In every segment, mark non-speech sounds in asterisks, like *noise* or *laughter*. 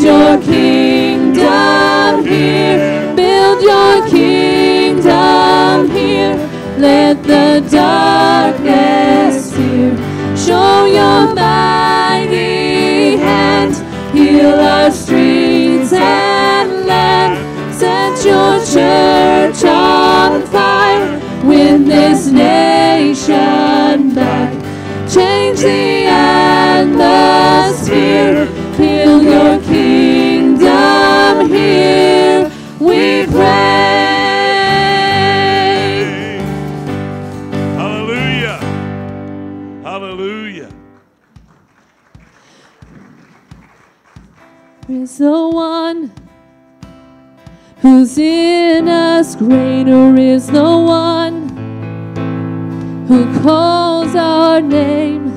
Your kingdom here. Build your kingdom here. Let the darkness fear. Show your mighty hand. Heal our streets and land. Set your church on fire. Win this nation back. Change the atmosphere. Build your is the one who's in us. Greater is the one who calls our name.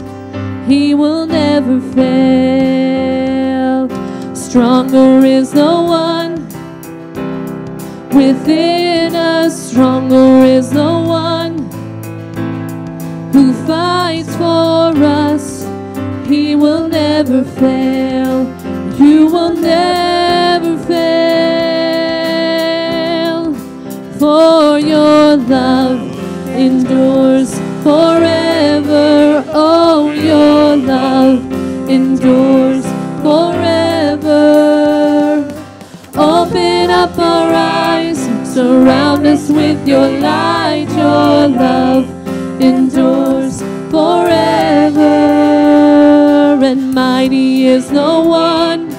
He will never fail. Stronger is the one within us. Stronger is the one who fights for us. He will never fail. You will never fail. For your love endures forever. Oh, your love endures forever. Open up our eyes, surround us with your light. Your love endures forever. And mighty is the one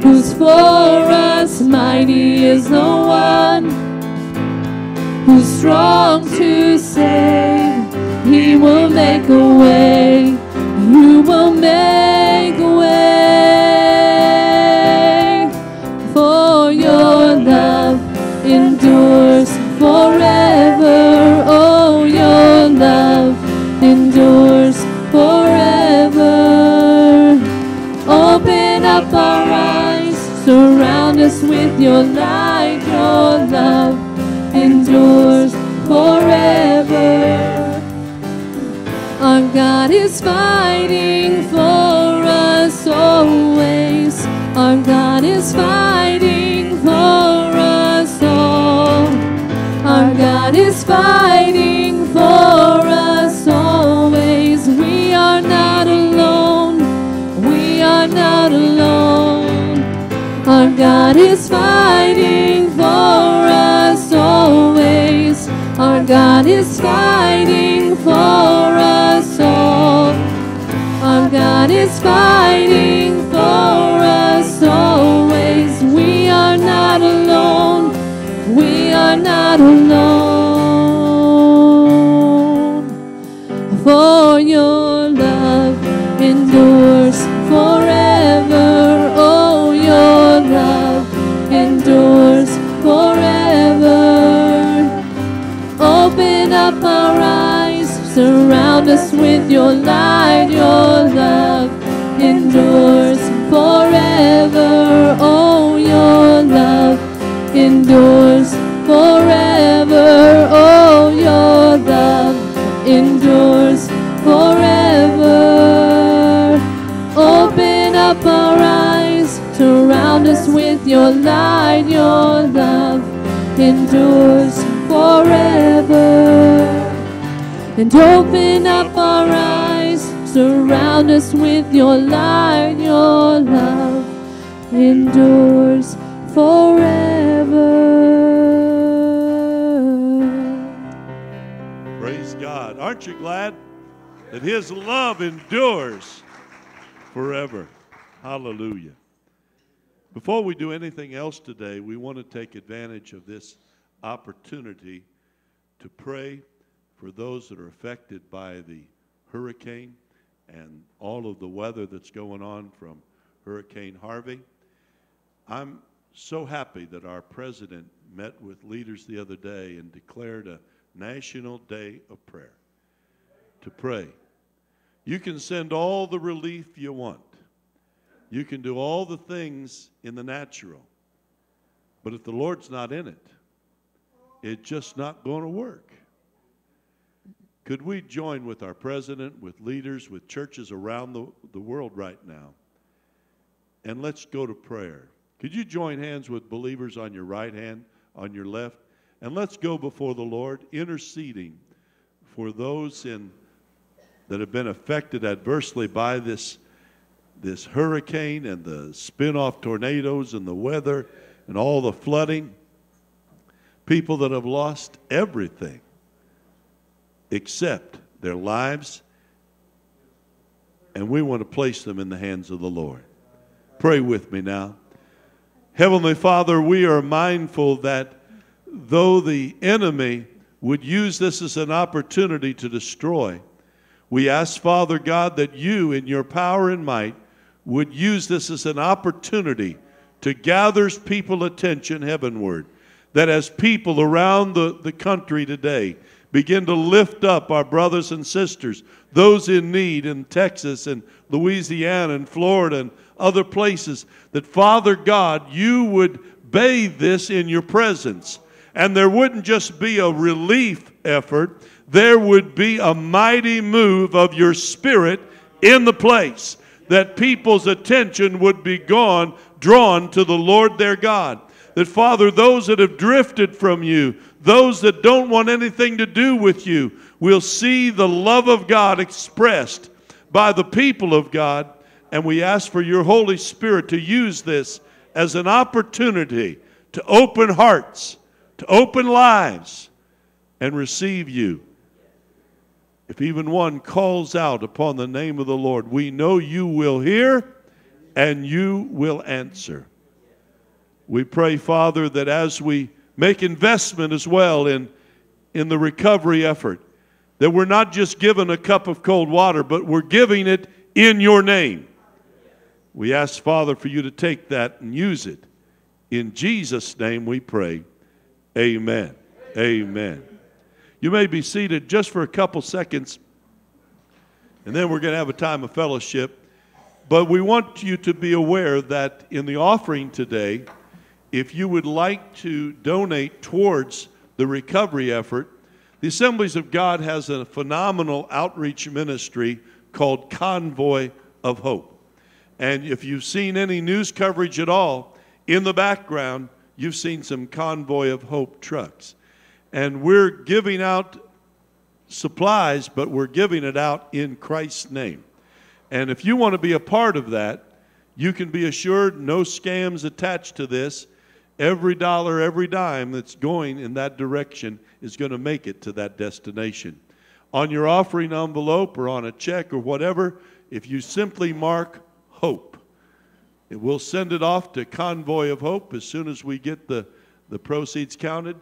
who's for us. Mighty is the one who's strong to save. He will make a way. You will make a way. Us with your light. Your love endures forever. Our God is fighting for us always. Our God is fighting for us all. Our God is fighting God is fighting for us always. Our God is fighting for us all. Our God is fighting for us always. We are not alone. We are not alone. Your light. Your love endures forever. Oh, your love endures forever. Oh, your love endures forever. Open up our eyes, surround us with your light. Your love endures forever. And open up surround us with your light. Your love endures forever. Praise God. Aren't you glad that His love endures forever? Hallelujah. Before we do anything else today, we want to take advantage of this opportunity to pray for those that are affected by the hurricane and all of the weather that's going on from Hurricane Harvey. I'm so happy that our president met with leaders the other day and declared a national day of prayer to pray. You can send all the relief you want. You can do all the things in the natural. But if the Lord's not in it, it's just not going to work. Could we join with our president, with leaders, with churches around the, the world right now and let's go to prayer. Could you join hands with believers on your right hand, on your left? And let's go before the Lord, interceding for those in, that have been affected adversely by this, this hurricane and the spin off tornadoes and the weather and all the flooding. People that have lost everything except their lives, and we want to place them in the hands of the Lord. Pray with me now. Heavenly Father, we are mindful that though the enemy would use this as an opportunity to destroy, we ask, Father God, that you, in your power and might, would use this as an opportunity to gather people attention heavenward. That as people around the, the country today begin to lift up our brothers and sisters, those in need in Texas and Louisiana and Florida and other places, that Father God, you would bathe this in your presence. And there wouldn't just be a relief effort, there would be a mighty move of your spirit in the place. That people's attention would be gone, drawn to the Lord their God. That, Father, those that have drifted from you, those that don't want anything to do with you, will see the love of God expressed by the people of God and we ask for your Holy Spirit to use this as an opportunity to open hearts, to open lives, and receive you. If even one calls out upon the name of the Lord, we know you will hear and you will answer. We pray, Father, that as we make investment as well in, in the recovery effort, that we're not just given a cup of cold water, but we're giving it in your name. We ask, Father, for you to take that and use it. In Jesus' name we pray. Amen. Amen. You may be seated just for a couple seconds, and then we're going to have a time of fellowship. But we want you to be aware that in the offering today, if you would like to donate towards the recovery effort, the Assemblies of God has a phenomenal outreach ministry called Convoy of Hope. And if you've seen any news coverage at all, in the background, you've seen some Convoy of Hope trucks. And we're giving out supplies, but we're giving it out in Christ's name. And if you want to be a part of that, you can be assured no scams attached to this. Every dollar, every dime that's going in that direction is going to make it to that destination. On your offering envelope or on a check or whatever, if you simply mark hope. And we'll send it off to Convoy of Hope as soon as we get the, the proceeds counted,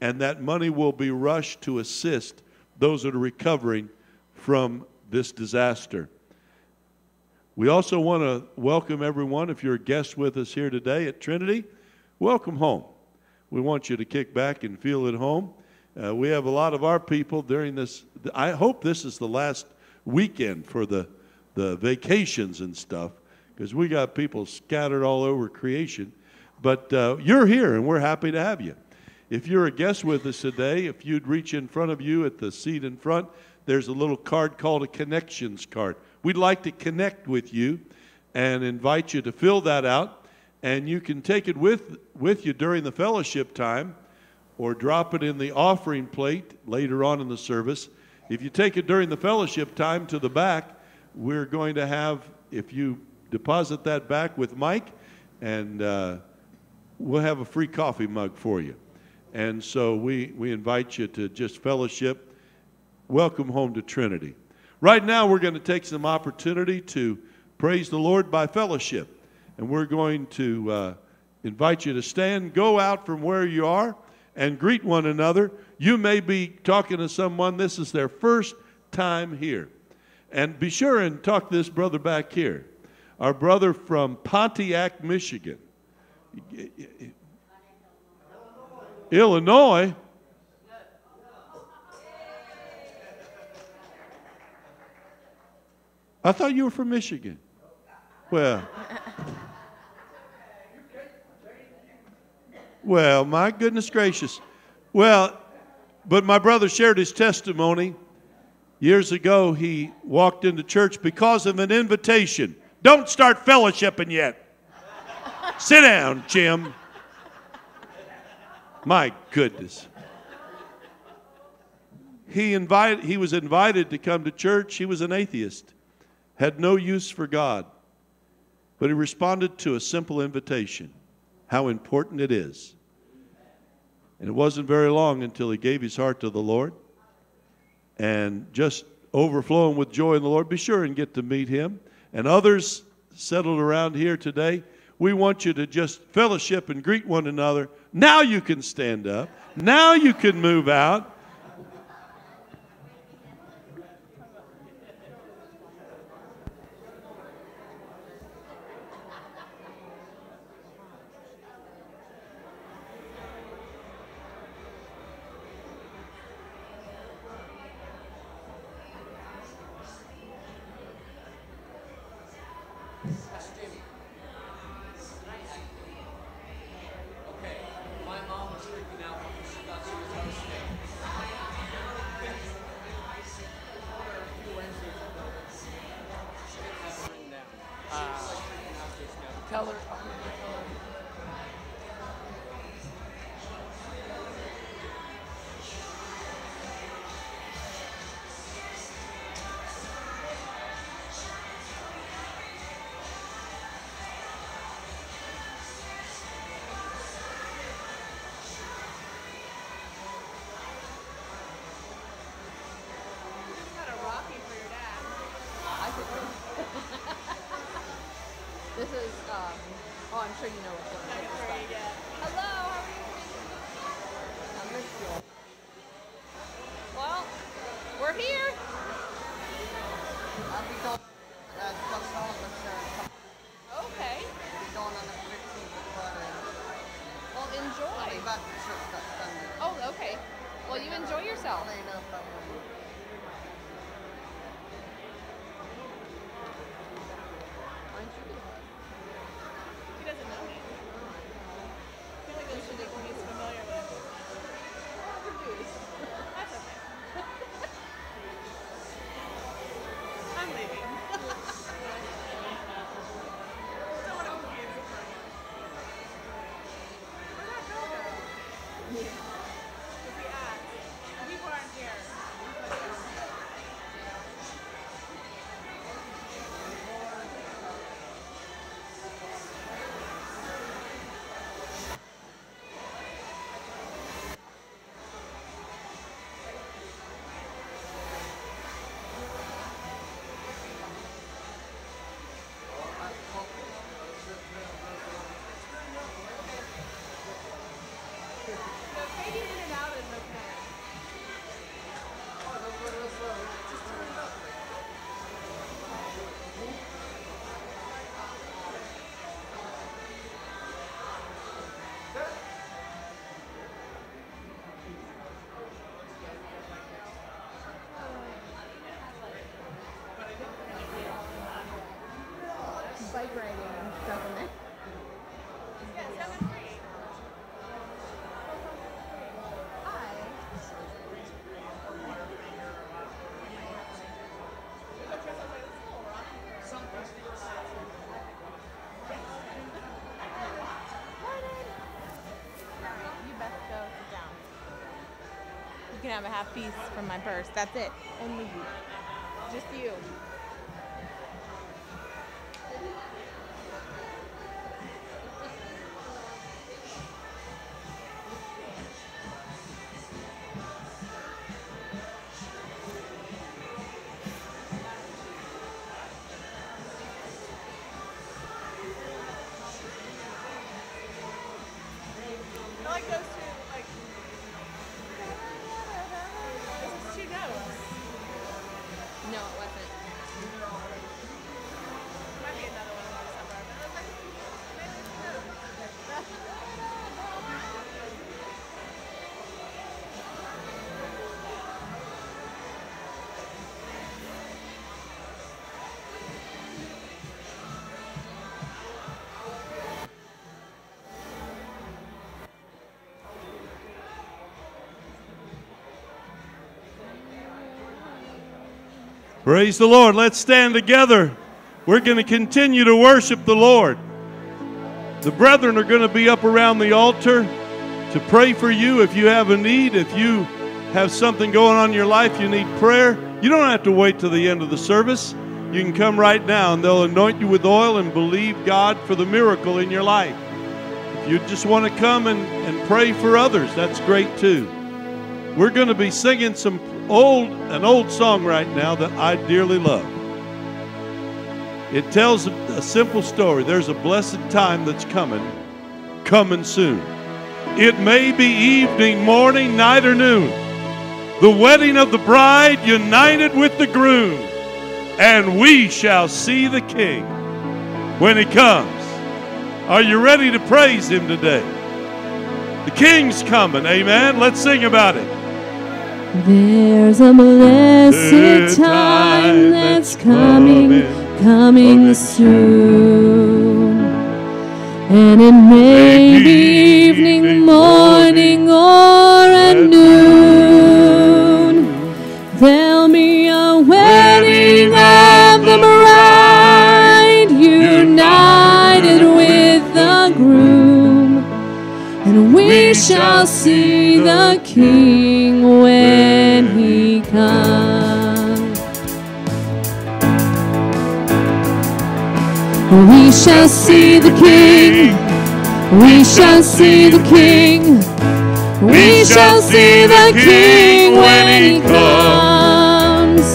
and that money will be rushed to assist those that are recovering from this disaster. We also want to welcome everyone. If you're a guest with us here today at Trinity, welcome home. We want you to kick back and feel at home. Uh, we have a lot of our people during this. I hope this is the last weekend for the, the vacations and stuff because we got people scattered all over creation. But uh, you're here, and we're happy to have you. If you're a guest with us today, if you'd reach in front of you at the seat in front, there's a little card called a connections card. We'd like to connect with you and invite you to fill that out. And you can take it with, with you during the fellowship time or drop it in the offering plate later on in the service. If you take it during the fellowship time to the back, we're going to have, if you deposit that back with Mike, and uh, we'll have a free coffee mug for you. And so we, we invite you to just fellowship. Welcome home to Trinity. Right now, we're going to take some opportunity to praise the Lord by fellowship. And we're going to uh, invite you to stand, go out from where you are, and greet one another. You may be talking to someone, this is their first time here. And be sure and talk this brother back here our brother from Pontiac, Michigan. Illinois. I thought you were from Michigan. Well, well, my goodness gracious. Well, but my brother shared his testimony. Years ago, he walked into church because of an invitation don't start fellowshipping yet. Sit down, Jim. My goodness. He, invited, he was invited to come to church. He was an atheist, had no use for God. But he responded to a simple invitation how important it is. And it wasn't very long until he gave his heart to the Lord and just overflowing with joy in the Lord. Be sure and get to meet him. And others settled around here today, we want you to just fellowship and greet one another. Now you can stand up. Now you can move out. Can have a half piece from my purse. That's it. Only you. Just you. Praise the Lord. Let's stand together. We're going to continue to worship the Lord. The brethren are going to be up around the altar to pray for you if you have a need, if you have something going on in your life, you need prayer. You don't have to wait till the end of the service. You can come right now and they'll anoint you with oil and believe God for the miracle in your life. If you just want to come and, and pray for others, that's great too. We're going to be singing some old an old song right now that I dearly love. It tells a simple story. There's a blessed time that's coming, coming soon. It may be evening, morning, night, or noon. The wedding of the bride united with the groom, and we shall see the King when he comes. Are you ready to praise him today? The King's coming, amen. Let's sing about it. There's a blessed time that's coming, coming soon. And it may be evening, morning, or at noon. Shall see the King when he comes. We shall see the King. We shall see the King. We shall see the King when he comes.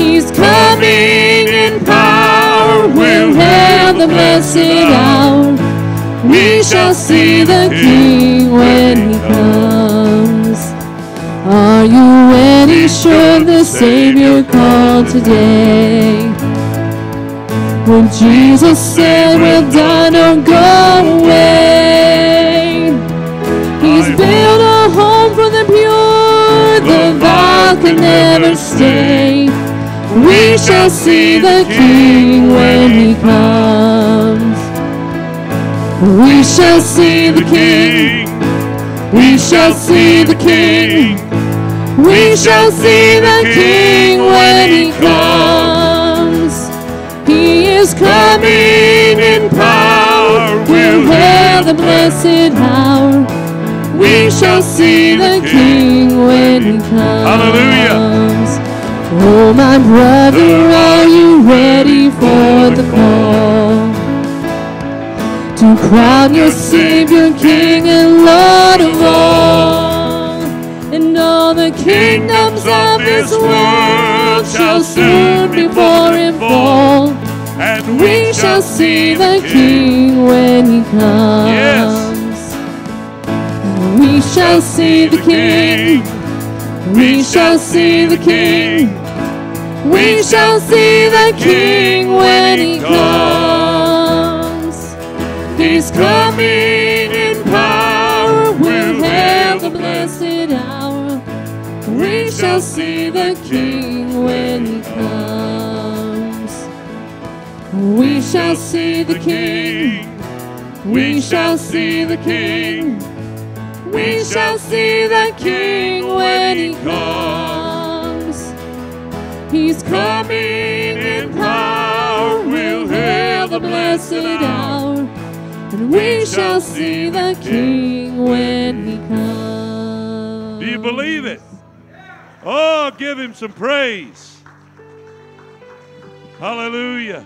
He's coming in power. We'll have the blessed hour. We shall see the King when he comes. Are you ready? sure the Savior called today? When Jesus said, Well done, or go away. He's built a home for the pure, the vow can never stay. We shall see the King when he comes. We shall see the King. We shall see the King. We shall see the King when he comes. He is coming in power. We'll have the blessed hour. We shall see the King when he comes. Hallelujah. Oh, my brother, are you ready for the call? To crown your Savior, King and Lord of all. And all the kingdoms of this world shall soon before him fall. And We shall see the King when he comes. Yes. We shall see the King. We shall see the King. We shall see the King when he comes. He's coming in power. We'll have the blessed hour. We shall see the King when he comes. We shall see the King. We shall see the King. We shall see the King when he comes. He's coming in power. We'll hail the blessed hour. We shall see the King when he comes. Do you believe it? Oh, give him some praise. Hallelujah.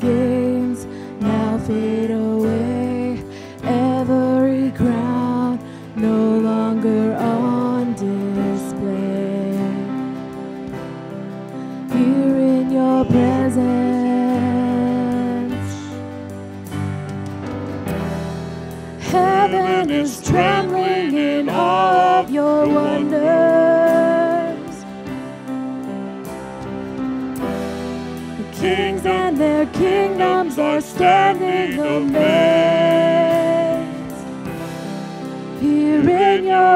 Gains now fade away,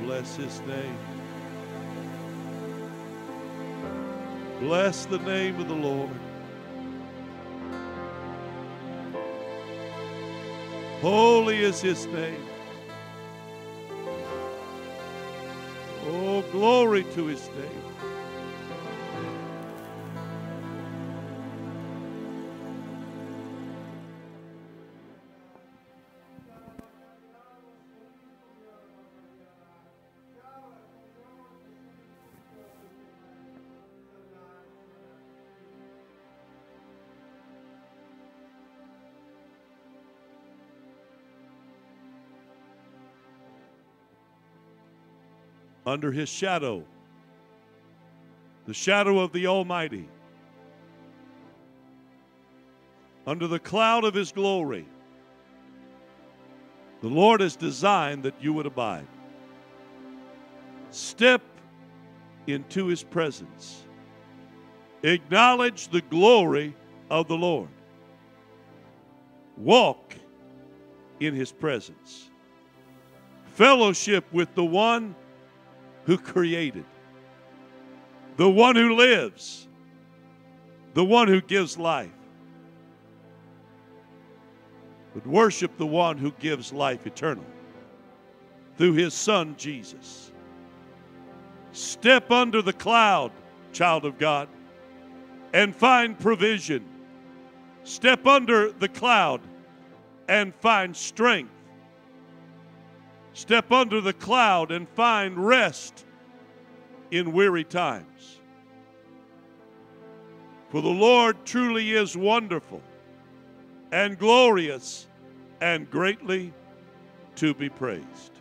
bless his name. Bless the name of the Lord. Holy is his name. Oh, glory to his name. Under his shadow, the shadow of the Almighty, under the cloud of his glory, the Lord has designed that you would abide. Step into his presence. Acknowledge the glory of the Lord. Walk in his presence. Fellowship with the one who created, the one who lives, the one who gives life. But worship the one who gives life eternal through his son Jesus. Step under the cloud, child of God, and find provision. Step under the cloud and find strength. Step under the cloud and find rest in weary times. For the Lord truly is wonderful and glorious and greatly to be praised.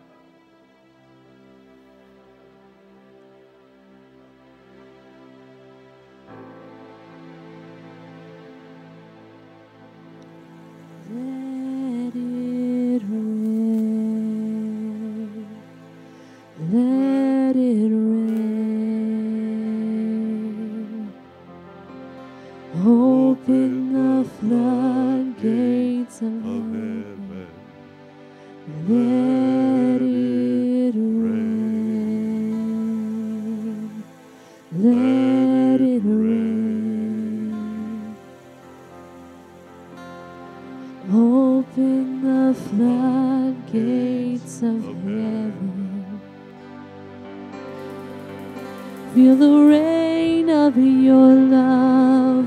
Of your love.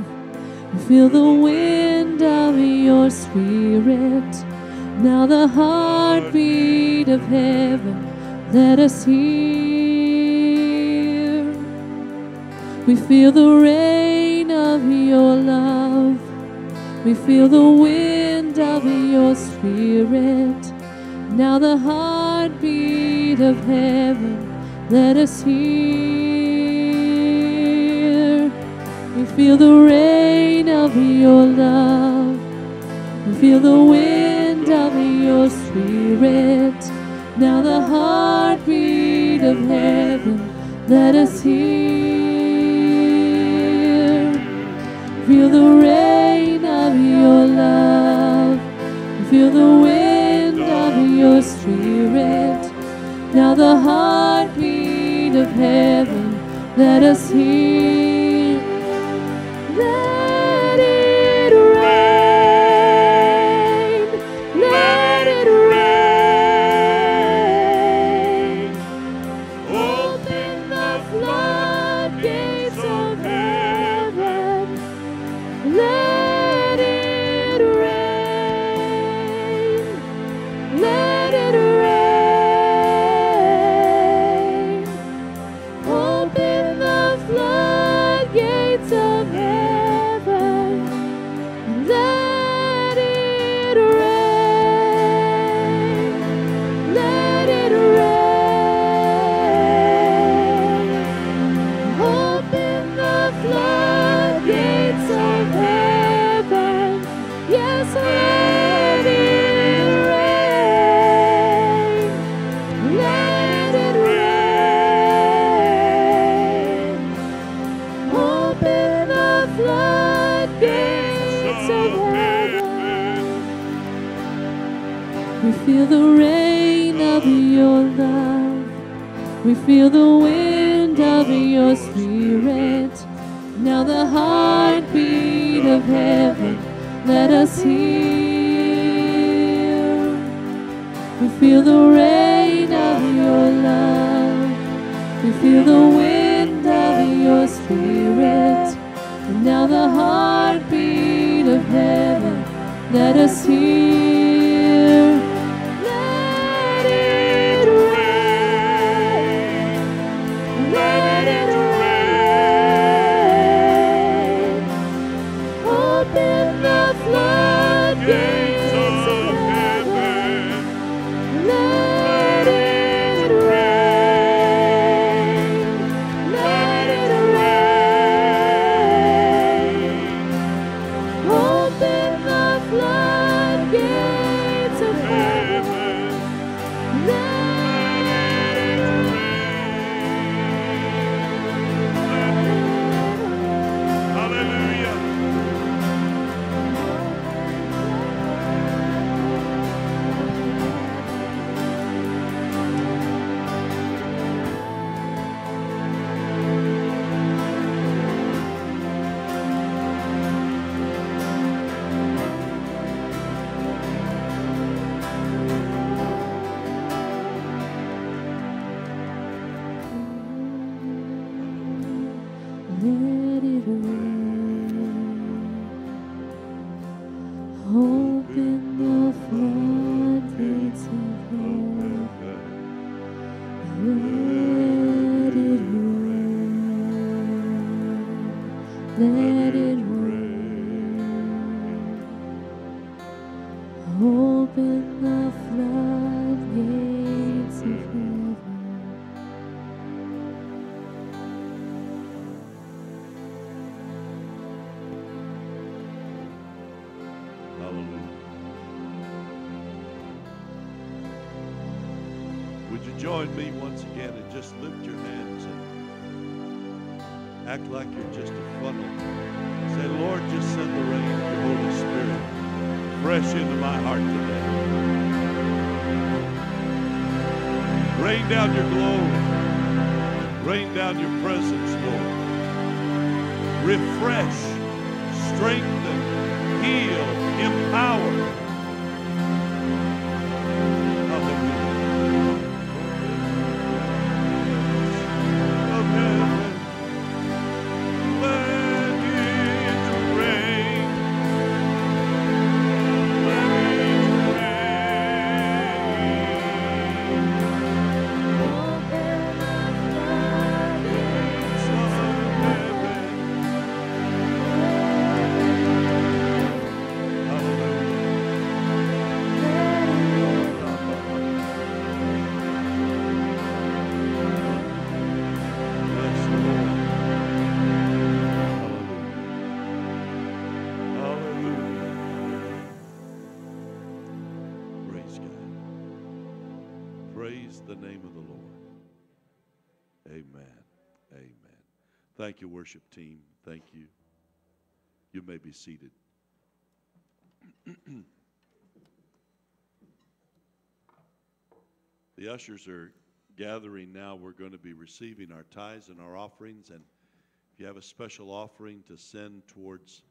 We feel the wind of your spirit. Now the heartbeat of heaven. Let us hear. We feel the rain of your love. We feel the wind of your spirit. Now the heartbeat of heaven. Let us hear. Feel the rain of your love. Feel the wind of your spirit. Now the heartbeat of heaven. Let us hear. Feel the rain of your love. Feel the wind of your spirit. Now the heartbeat of heaven. Let us hear. Feel the wind of your spirit. Now the heartbeat of heaven, let us hear. We feel the rain of your love. We feel the wind of your spirit. Now the heartbeat of heaven, let us hear. Just lift Amen. Amen. Thank you, worship team. Thank you. You may be seated. *clears throat* the ushers are gathering now. We're going to be receiving our tithes and our offerings. And if you have a special offering to send towards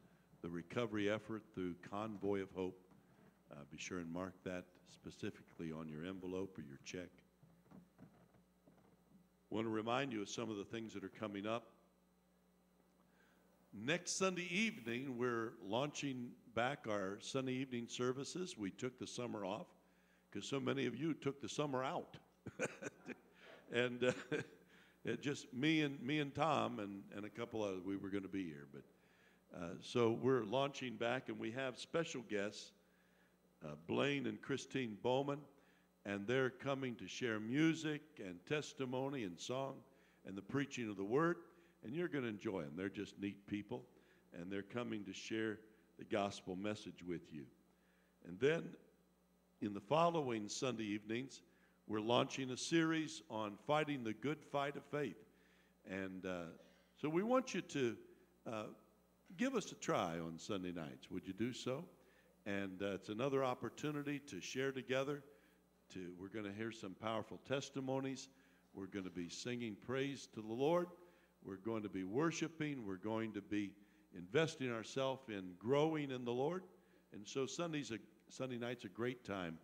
the recovery effort through Convoy of Hope, uh, be sure and mark that specifically on your envelope or your check. Want to remind you of some of the things that are coming up. Next Sunday evening, we're launching back our Sunday evening services. We took the summer off because so many of you took the summer out. *laughs* and uh, *laughs* it just me and me and Tom and, and a couple others, we were going to be here. But uh, so we're launching back, and we have special guests, uh, Blaine and Christine Bowman, and they're coming to share music and testimony and song and the preaching of the word. And you're going to enjoy them. They're just neat people, and they're coming to share the gospel message with you. And then in the following Sunday evenings, we're launching a series on fighting the good fight of faith. And uh, so we want you to uh, give us a try on Sunday nights. Would you do so? And uh, it's another opportunity to share together, to, we're going to hear some powerful testimonies. We're going to be singing praise to the Lord. We're going to be worshiping. We're going to be investing ourselves in growing in the Lord. And so Sunday's a, Sunday night's a great time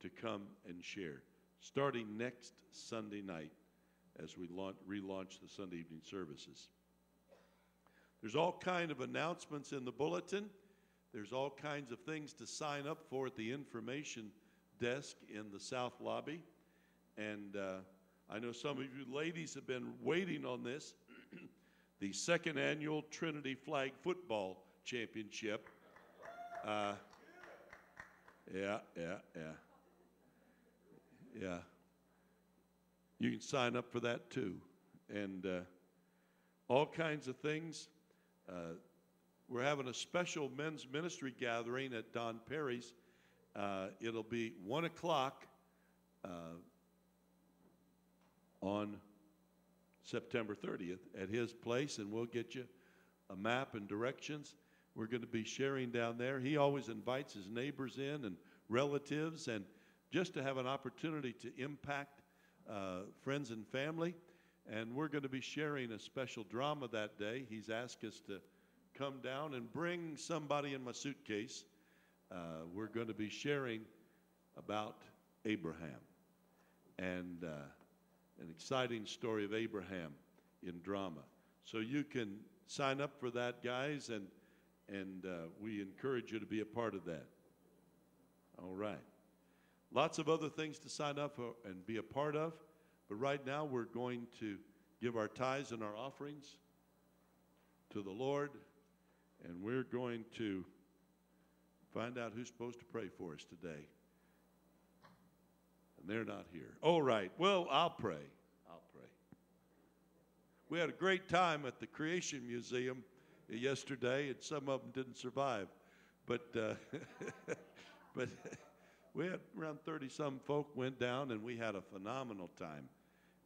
to come and share. Starting next Sunday night as we launch, relaunch the Sunday evening services. There's all kind of announcements in the bulletin. There's all kinds of things to sign up for at the information desk in the south lobby. And uh, I know some of you ladies have been waiting on this. *clears throat* the second annual Trinity Flag Football Championship. Uh, yeah, yeah, yeah. Yeah. You can sign up for that too. And uh, all kinds of things. Uh, we're having a special men's ministry gathering at Don Perry's. Uh, it'll be 1 o'clock uh, on September 30th at his place, and we'll get you a map and directions. We're going to be sharing down there. He always invites his neighbors in and relatives, and just to have an opportunity to impact uh, friends and family. And we're going to be sharing a special drama that day. He's asked us to come down and bring somebody in my suitcase. Uh, we're going to be sharing about Abraham and uh, an exciting story of Abraham in drama. So you can sign up for that, guys, and and uh, we encourage you to be a part of that. All right. Lots of other things to sign up for and be a part of, but right now we're going to give our tithes and our offerings to the Lord, and we're going to find out who's supposed to pray for us today. And they're not here. All right. Well, I'll pray. I'll pray. We had a great time at the Creation Museum yesterday, and some of them didn't survive. But, uh, *laughs* but *laughs* we had around 30 some folk went down, and we had a phenomenal time.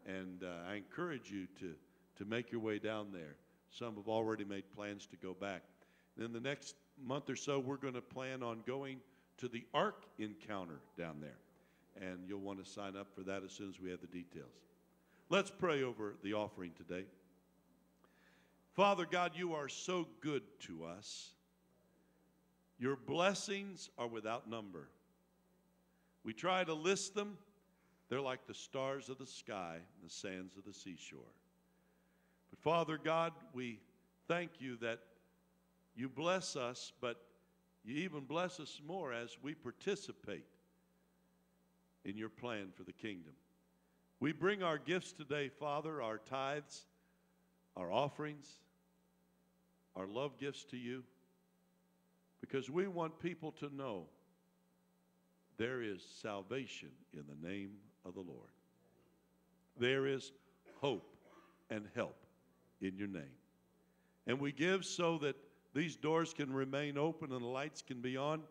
And uh, I encourage you to, to make your way down there. Some have already made plans to go back. In the next month or so, we're going to plan on going to the Ark encounter down there. And you'll want to sign up for that as soon as we have the details. Let's pray over the offering today. Father God, you are so good to us. Your blessings are without number. We try to list them, they're like the stars of the sky and the sands of the seashore. But Father God, we thank you that you bless us, but you even bless us more as we participate in your plan for the kingdom. We bring our gifts today, Father, our tithes, our offerings, our love gifts to you, because we want people to know there is salvation in the name of the Lord. There is hope and help in your name. And we give so that these doors can remain open and the lights can be on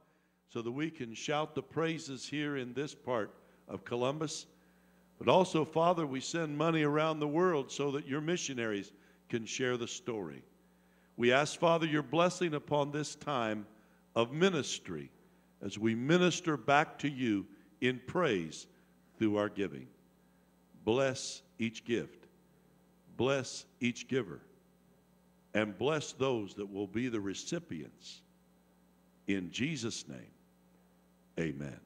so that we can shout the praises here in this part of Columbus. But also, Father, we send money around the world so that your missionaries can share the story. We ask, Father, your blessing upon this time of ministry as we minister back to you in praise through our giving. Bless each gift, bless each giver, and bless those that will be the recipients. In Jesus' name, amen.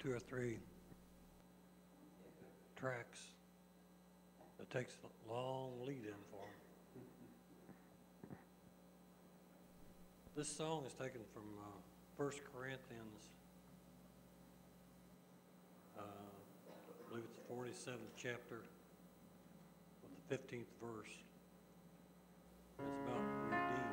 Two or three tracks that takes a long lead in for 'em. This song is taken from uh, First Corinthians, uh, I believe it's the forty-seventh chapter, with the fifteenth verse. It's about redeemed.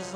As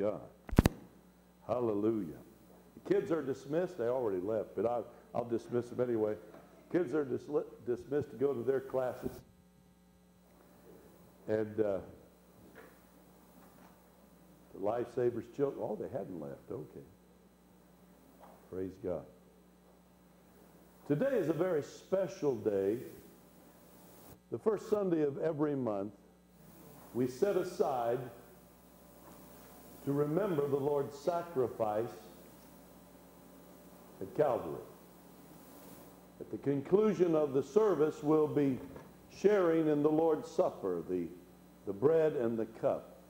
God. Hallelujah. The kids are dismissed. They already left, but I, I'll dismiss them anyway. Kids are dis dismissed to go to their classes. And uh, the Lifesavers children, oh, they hadn't left. Okay. Praise God. Today is a very special day. The first Sunday of every month, we set aside to remember the Lord's sacrifice at Calvary. At the conclusion of the service, we'll be sharing in the Lord's Supper, the, the bread and the cup.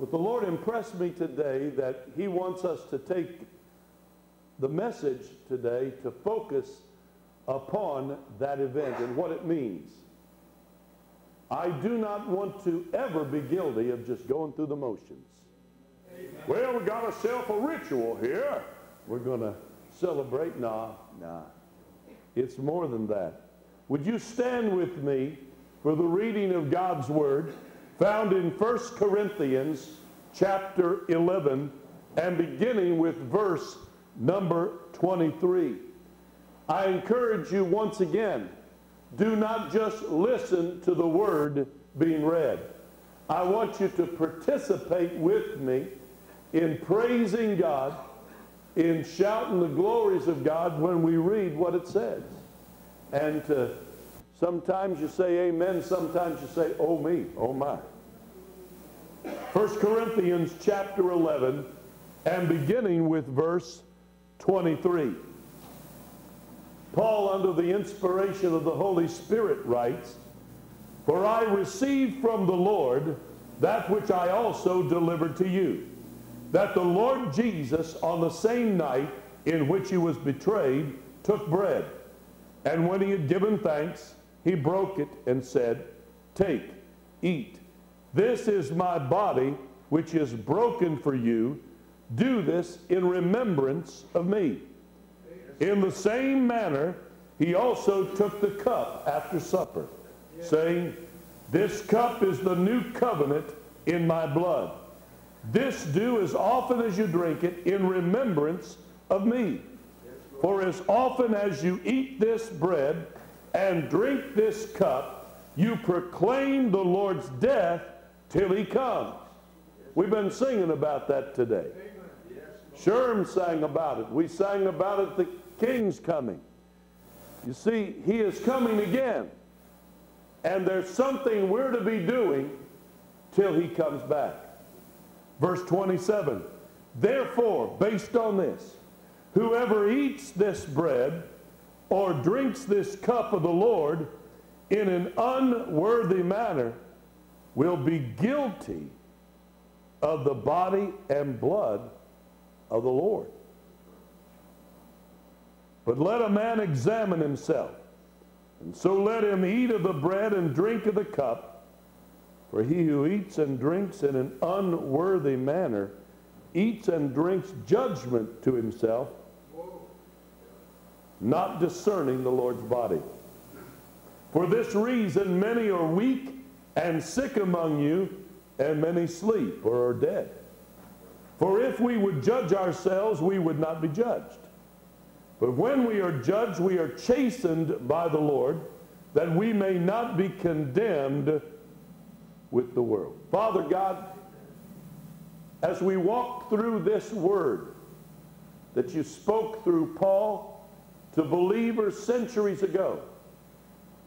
But the Lord impressed me today that He wants us to take the message today to focus upon that event and what it means. I do not want to ever be guilty of just going through the motions. Well, we got ourselves a ritual here. We're going to celebrate. Nah, nah. It's more than that. Would you stand with me for the reading of God's Word found in 1 Corinthians chapter 11 and beginning with verse number 23. I encourage you once again, do not just listen to the Word being read. I want you to participate with me in praising God, in shouting the glories of God when we read what it says. And uh, sometimes you say amen, sometimes you say, oh me, oh my. 1 Corinthians chapter 11 and beginning with verse 23. Paul, under the inspiration of the Holy Spirit, writes, For I received from the Lord that which I also delivered to you that the Lord Jesus, on the same night in which he was betrayed, took bread. And when he had given thanks, he broke it and said, Take, eat. This is my body, which is broken for you. Do this in remembrance of me. In the same manner, he also took the cup after supper, saying, This cup is the new covenant in my blood. This do as often as you drink it in remembrance of me. For as often as you eat this bread and drink this cup, you proclaim the Lord's death till he comes. We've been singing about that today. Sherm sang about it. We sang about it, the king's coming. You see, he is coming again. And there's something we're to be doing till he comes back. Verse 27 Therefore, based on this, whoever eats this bread or drinks this cup of the Lord in an unworthy manner will be guilty of the body and blood of the Lord. But let a man examine himself, and so let him eat of the bread and drink of the cup. For he who eats and drinks in an unworthy manner eats and drinks judgment to himself, not discerning the Lord's body. For this reason, many are weak and sick among you, and many sleep or are dead. For if we would judge ourselves, we would not be judged. But when we are judged, we are chastened by the Lord, that we may not be condemned with the world. Father God, as we walk through this word that you spoke through Paul to believers centuries ago,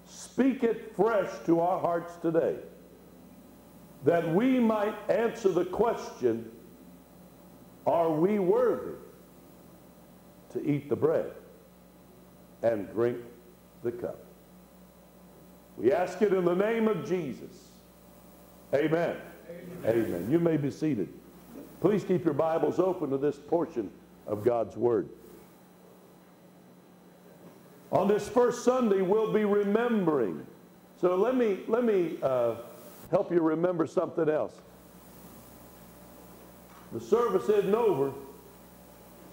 speak it fresh to our hearts today that we might answer the question are we worthy to eat the bread and drink the cup? We ask it in the name of Jesus. Amen. Amen. Amen. You may be seated. Please keep your Bibles open to this portion of God's Word. On this first Sunday, we'll be remembering. So let me, let me uh, help you remember something else. The service isn't over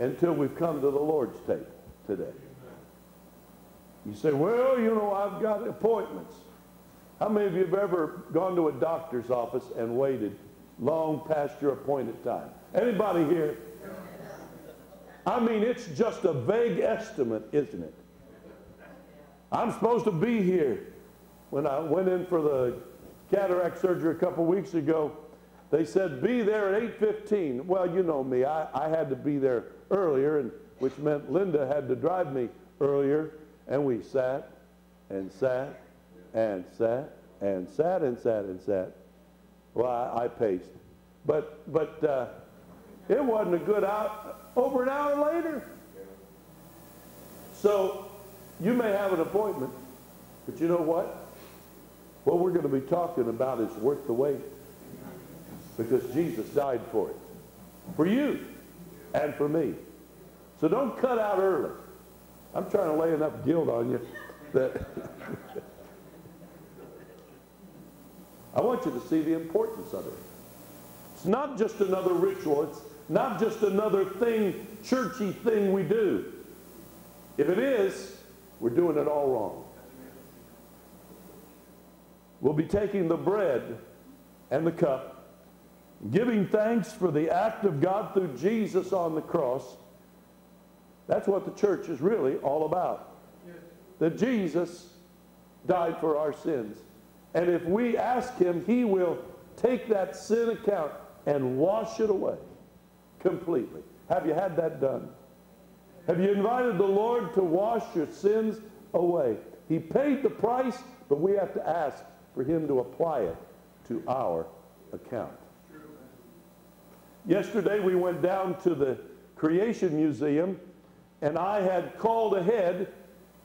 until we've come to the Lord's table today. You say, well, you know, I've got appointments. How many of you have ever gone to a doctor's office and waited long past your appointed time? Anybody here? I mean, it's just a vague estimate, isn't it? I'm supposed to be here. When I went in for the cataract surgery a couple weeks ago, they said, be there at 8.15. Well, you know me. I, I had to be there earlier, and, which meant Linda had to drive me earlier. And we sat and sat and sat and sat and sat and sat. Well, I, I paced. But, but uh, it wasn't a good hour, over an hour later. So you may have an appointment But you know what? What we're going to be talking about is worth the wait. Because Jesus died for it. For you and for me. So don't cut out early. I'm trying to lay enough guilt on you that *laughs* I want you to see the importance of it. It's not just another ritual. It's not just another thing, churchy thing we do. If it is, we're doing it all wrong. We'll be taking the bread and the cup, giving thanks for the act of God through Jesus on the cross. That's what the church is really all about. That Jesus died for our sins. And if we ask him, he will take that sin account and wash it away completely. Have you had that done? Have you invited the Lord to wash your sins away? He paid the price, but we have to ask for him to apply it to our account. Yesterday we went down to the Creation Museum and I had called ahead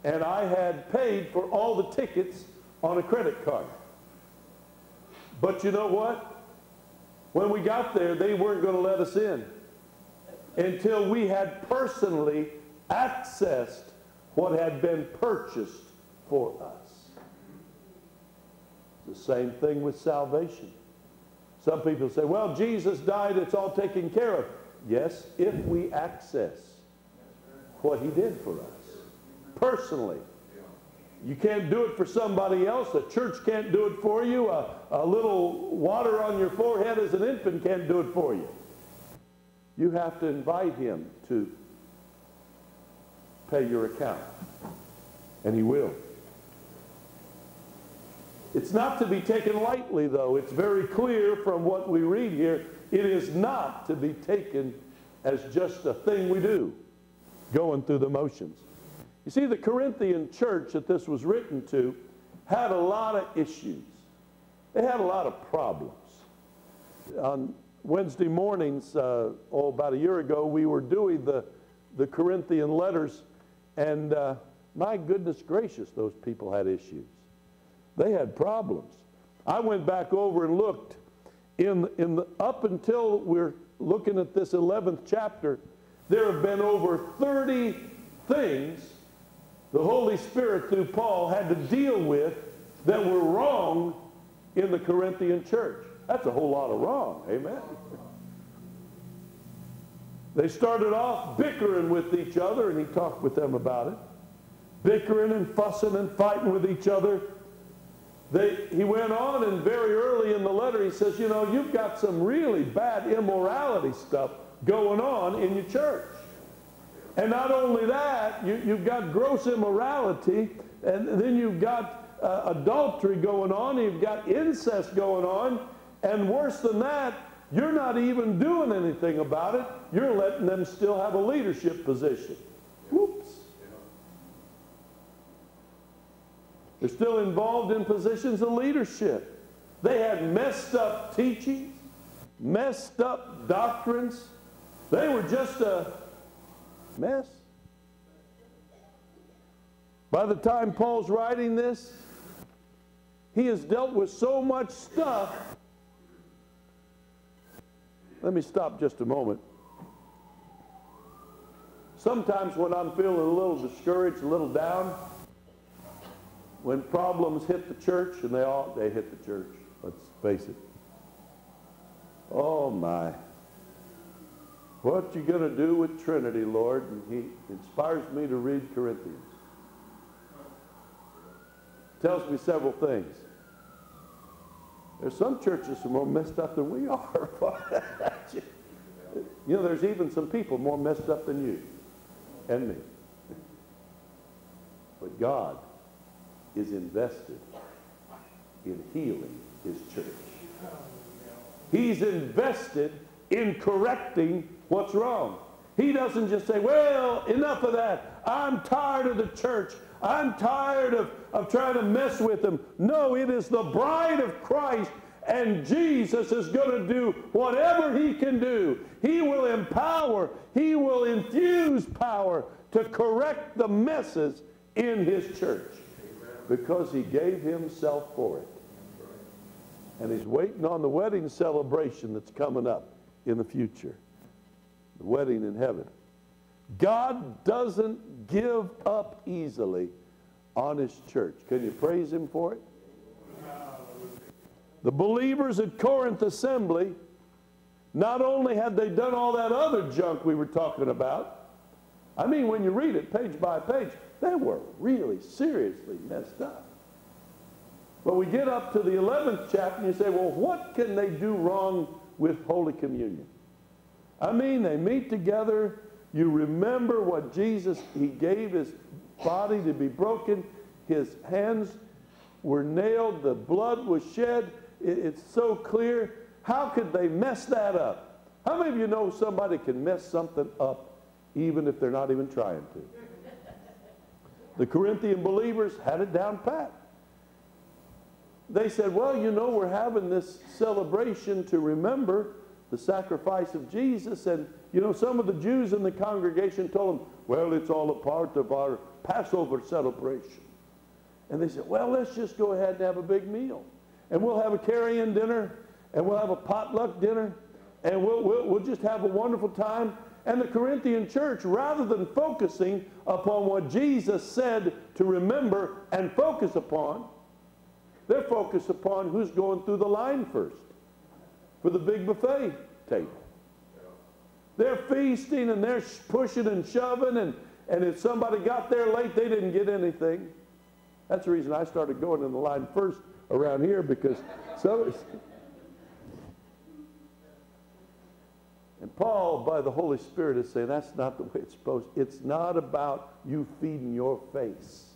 and I had paid for all the tickets on a credit card. But you know what? When we got there, they weren't going to let us in until we had personally accessed what had been purchased for us. The same thing with salvation. Some people say, well, Jesus died, it's all taken care of. Yes, if we access what he did for us personally. You can't do it for somebody else. A church can't do it for you. A, a little water on your forehead as an infant can't do it for you. You have to invite him to pay your account. And he will. It's not to be taken lightly, though. It's very clear from what we read here. It is not to be taken as just a thing we do, going through the motions. You see, the Corinthian church that this was written to had a lot of issues. They had a lot of problems. On Wednesday mornings, uh, oh, about a year ago, we were doing the, the Corinthian letters, and uh, my goodness gracious, those people had issues. They had problems. I went back over and looked. In, in the, up until we're looking at this 11th chapter, there have been over 30 things the Holy Spirit, through Paul, had to deal with that were wrong in the Corinthian church. That's a whole lot of wrong. Amen. They started off bickering with each other, and he talked with them about it. Bickering and fussing and fighting with each other. They, he went on, and very early in the letter, he says, You know, you've got some really bad immorality stuff going on in your church. And not only that, you, you've got gross immorality, and then you've got uh, adultery going on, you've got incest going on, and worse than that, you're not even doing anything about it. You're letting them still have a leadership position. They're still involved in positions of leadership. They had messed up teachings, messed up doctrines. They were just a mess. By the time Paul's writing this, he has dealt with so much stuff. Let me stop just a moment. Sometimes when I'm feeling a little discouraged, a little down, when problems hit the church, and they all they hit the church, let's face it. Oh my. What you going to do with Trinity, Lord? And he inspires me to read Corinthians. Tells me several things. There's some churches who are more messed up than we *laughs* are. you know, there's even some people more messed up than you and me. But God is invested in healing his church. He's invested in correcting what's wrong. He doesn't just say, well, enough of that. I'm tired of the church. I'm tired of, of trying to mess with them. No, it is the bride of Christ, and Jesus is going to do whatever he can do. He will empower, he will infuse power to correct the messes in his church. Because he gave himself for it. And he's waiting on the wedding celebration that's coming up in the future the wedding in heaven. God doesn't give up easily on his church. Can you praise him for it? The believers at Corinth Assembly, not only had they done all that other junk we were talking about, I mean, when you read it page by page, they were really seriously messed up. But we get up to the 11th chapter and you say, well, what can they do wrong with Holy Communion? I mean, they meet together. You remember what Jesus, he gave his body to be broken. His hands were nailed. The blood was shed. It, it's so clear. How could they mess that up? How many of you know somebody can mess something up even if they're not even trying to? The Corinthian believers had it down pat. They said, well, you know, we're having this celebration to remember the sacrifice of Jesus. And, you know, some of the Jews in the congregation told them, well, it's all a part of our Passover celebration. And they said, well, let's just go ahead and have a big meal. And we'll have a carry-in dinner, and we'll have a potluck dinner, and we'll, we'll, we'll just have a wonderful time. And the Corinthian church, rather than focusing upon what Jesus said to remember and focus upon, they're focused upon who's going through the line first for the big buffet table. They're feasting and they're pushing and shoving, and, and if somebody got there late, they didn't get anything. That's the reason I started going in the line first around here because *laughs* so. And Paul, by the Holy Spirit, is saying that's not the way it's supposed. It's not about you feeding your face.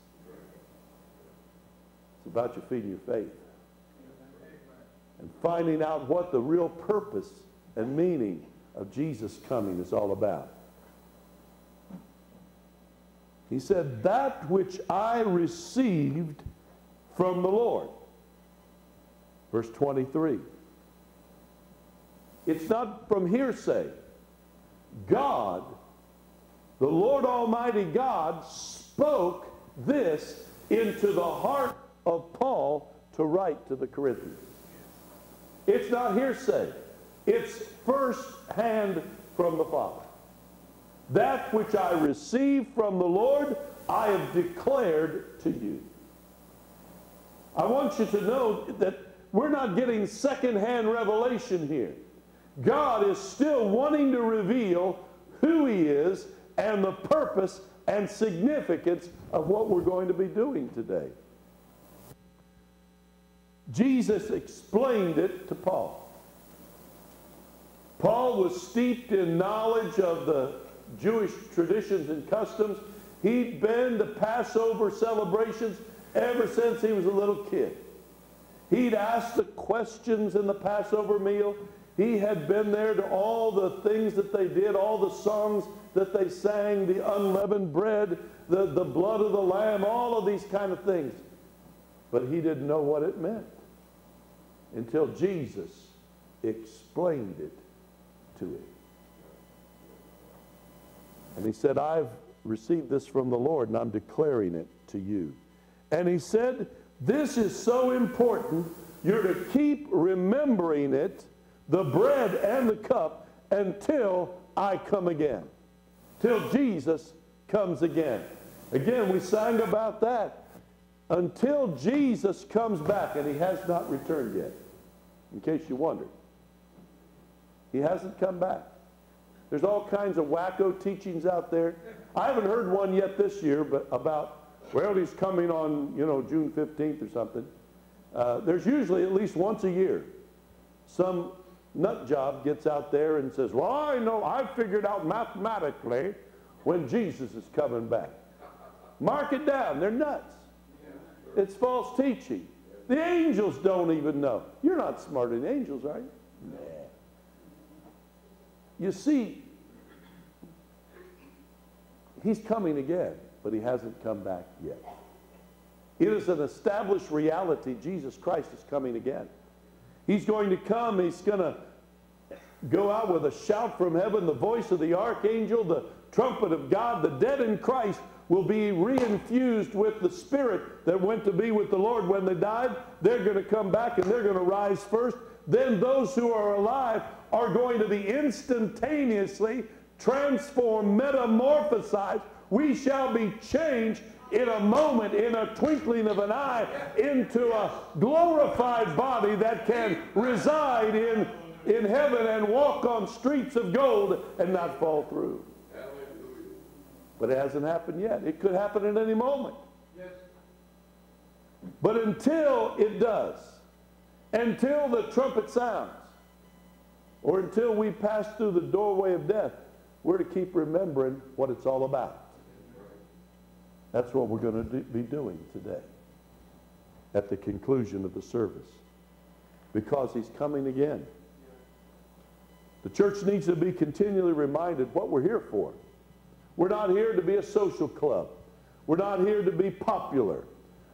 It's about you feeding your faith and finding out what the real purpose and meaning of Jesus coming is all about. He said, That which I received from the Lord. Verse 23. It's not from hearsay. God, the Lord Almighty God, spoke this into the heart of Paul to write to the Corinthians. It's not hearsay. It's first hand from the Father. That which I received from the Lord, I have declared to you. I want you to know that we're not getting secondhand revelation here. God is still wanting to reveal who He is and the purpose and significance of what we're going to be doing today. Jesus explained it to Paul. Paul was steeped in knowledge of the Jewish traditions and customs. He'd been to Passover celebrations ever since he was a little kid. He'd asked the questions in the Passover meal. He had been there to all the things that they did, all the songs that they sang, the unleavened bread, the, the blood of the lamb, all of these kind of things. But he didn't know what it meant until Jesus explained it to him. And he said, I've received this from the Lord and I'm declaring it to you. And he said, This is so important, you're to keep remembering it, the bread and the cup, until I come again. Till Jesus comes again. Again, we sang about that. Until Jesus comes back, and he has not returned yet in case you wondered. He hasn't come back. There's all kinds of wacko teachings out there. I haven't heard one yet this year, but about, well, he's coming on, you know, June 15th or something. Uh, there's usually at least once a year some nut job gets out there and says, well, I know, I figured out mathematically when Jesus is coming back. Mark it down. They're nuts. It's false teaching. The angels don't even know. You're not smarter than angels, are you? Nah. You see, he's coming again, but he hasn't come back yet. It is an established reality. Jesus Christ is coming again. He's going to come. He's going to go out with a shout from heaven, the voice of the archangel, the trumpet of God. The dead in Christ will be reinfused with the spirit that went to be with the Lord when they died. They're going to come back and they're going to rise first. Then those who are alive are going to be instantaneously transformed, metamorphosized. We shall be changed in a moment, in a twinkling of an eye, into a glorified body that can reside in, in heaven and walk on streets of gold and not fall through. But it hasn't happened yet. It could happen at any moment. But until it does, until the trumpet sounds, or until we pass through the doorway of death, we're to keep remembering what it's all about. That's what we're going to do, be doing today at the conclusion of the service because he's coming again. The church needs to be continually reminded what we're here for. We're not here to be a social club. We're not here to be popular.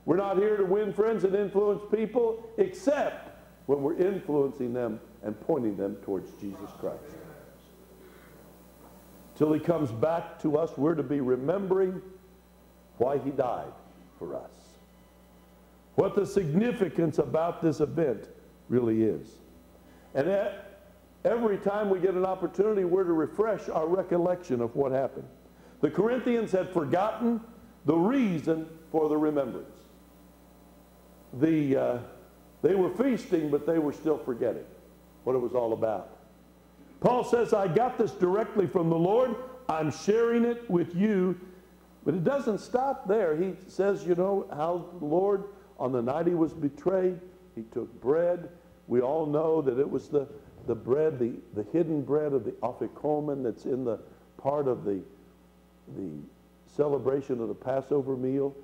We're not here to win friends and influence people except when we're influencing them and pointing them towards Jesus Christ. Till he comes back to us, we're to be remembering why he died for us. What the significance about this event really is. And every time we get an opportunity, we're to refresh our recollection of what happened. The Corinthians had forgotten the reason for the remembrance. The, uh, they were feasting, but they were still forgetting what it was all about. Paul says, I got this directly from the Lord. I'm sharing it with you but it doesn't stop there. He says, you know, how the Lord, on the night he was betrayed, he took bread. We all know that it was the, the bread, the, the hidden bread of the afikomen that's in the part of the, the celebration of the Passover meal.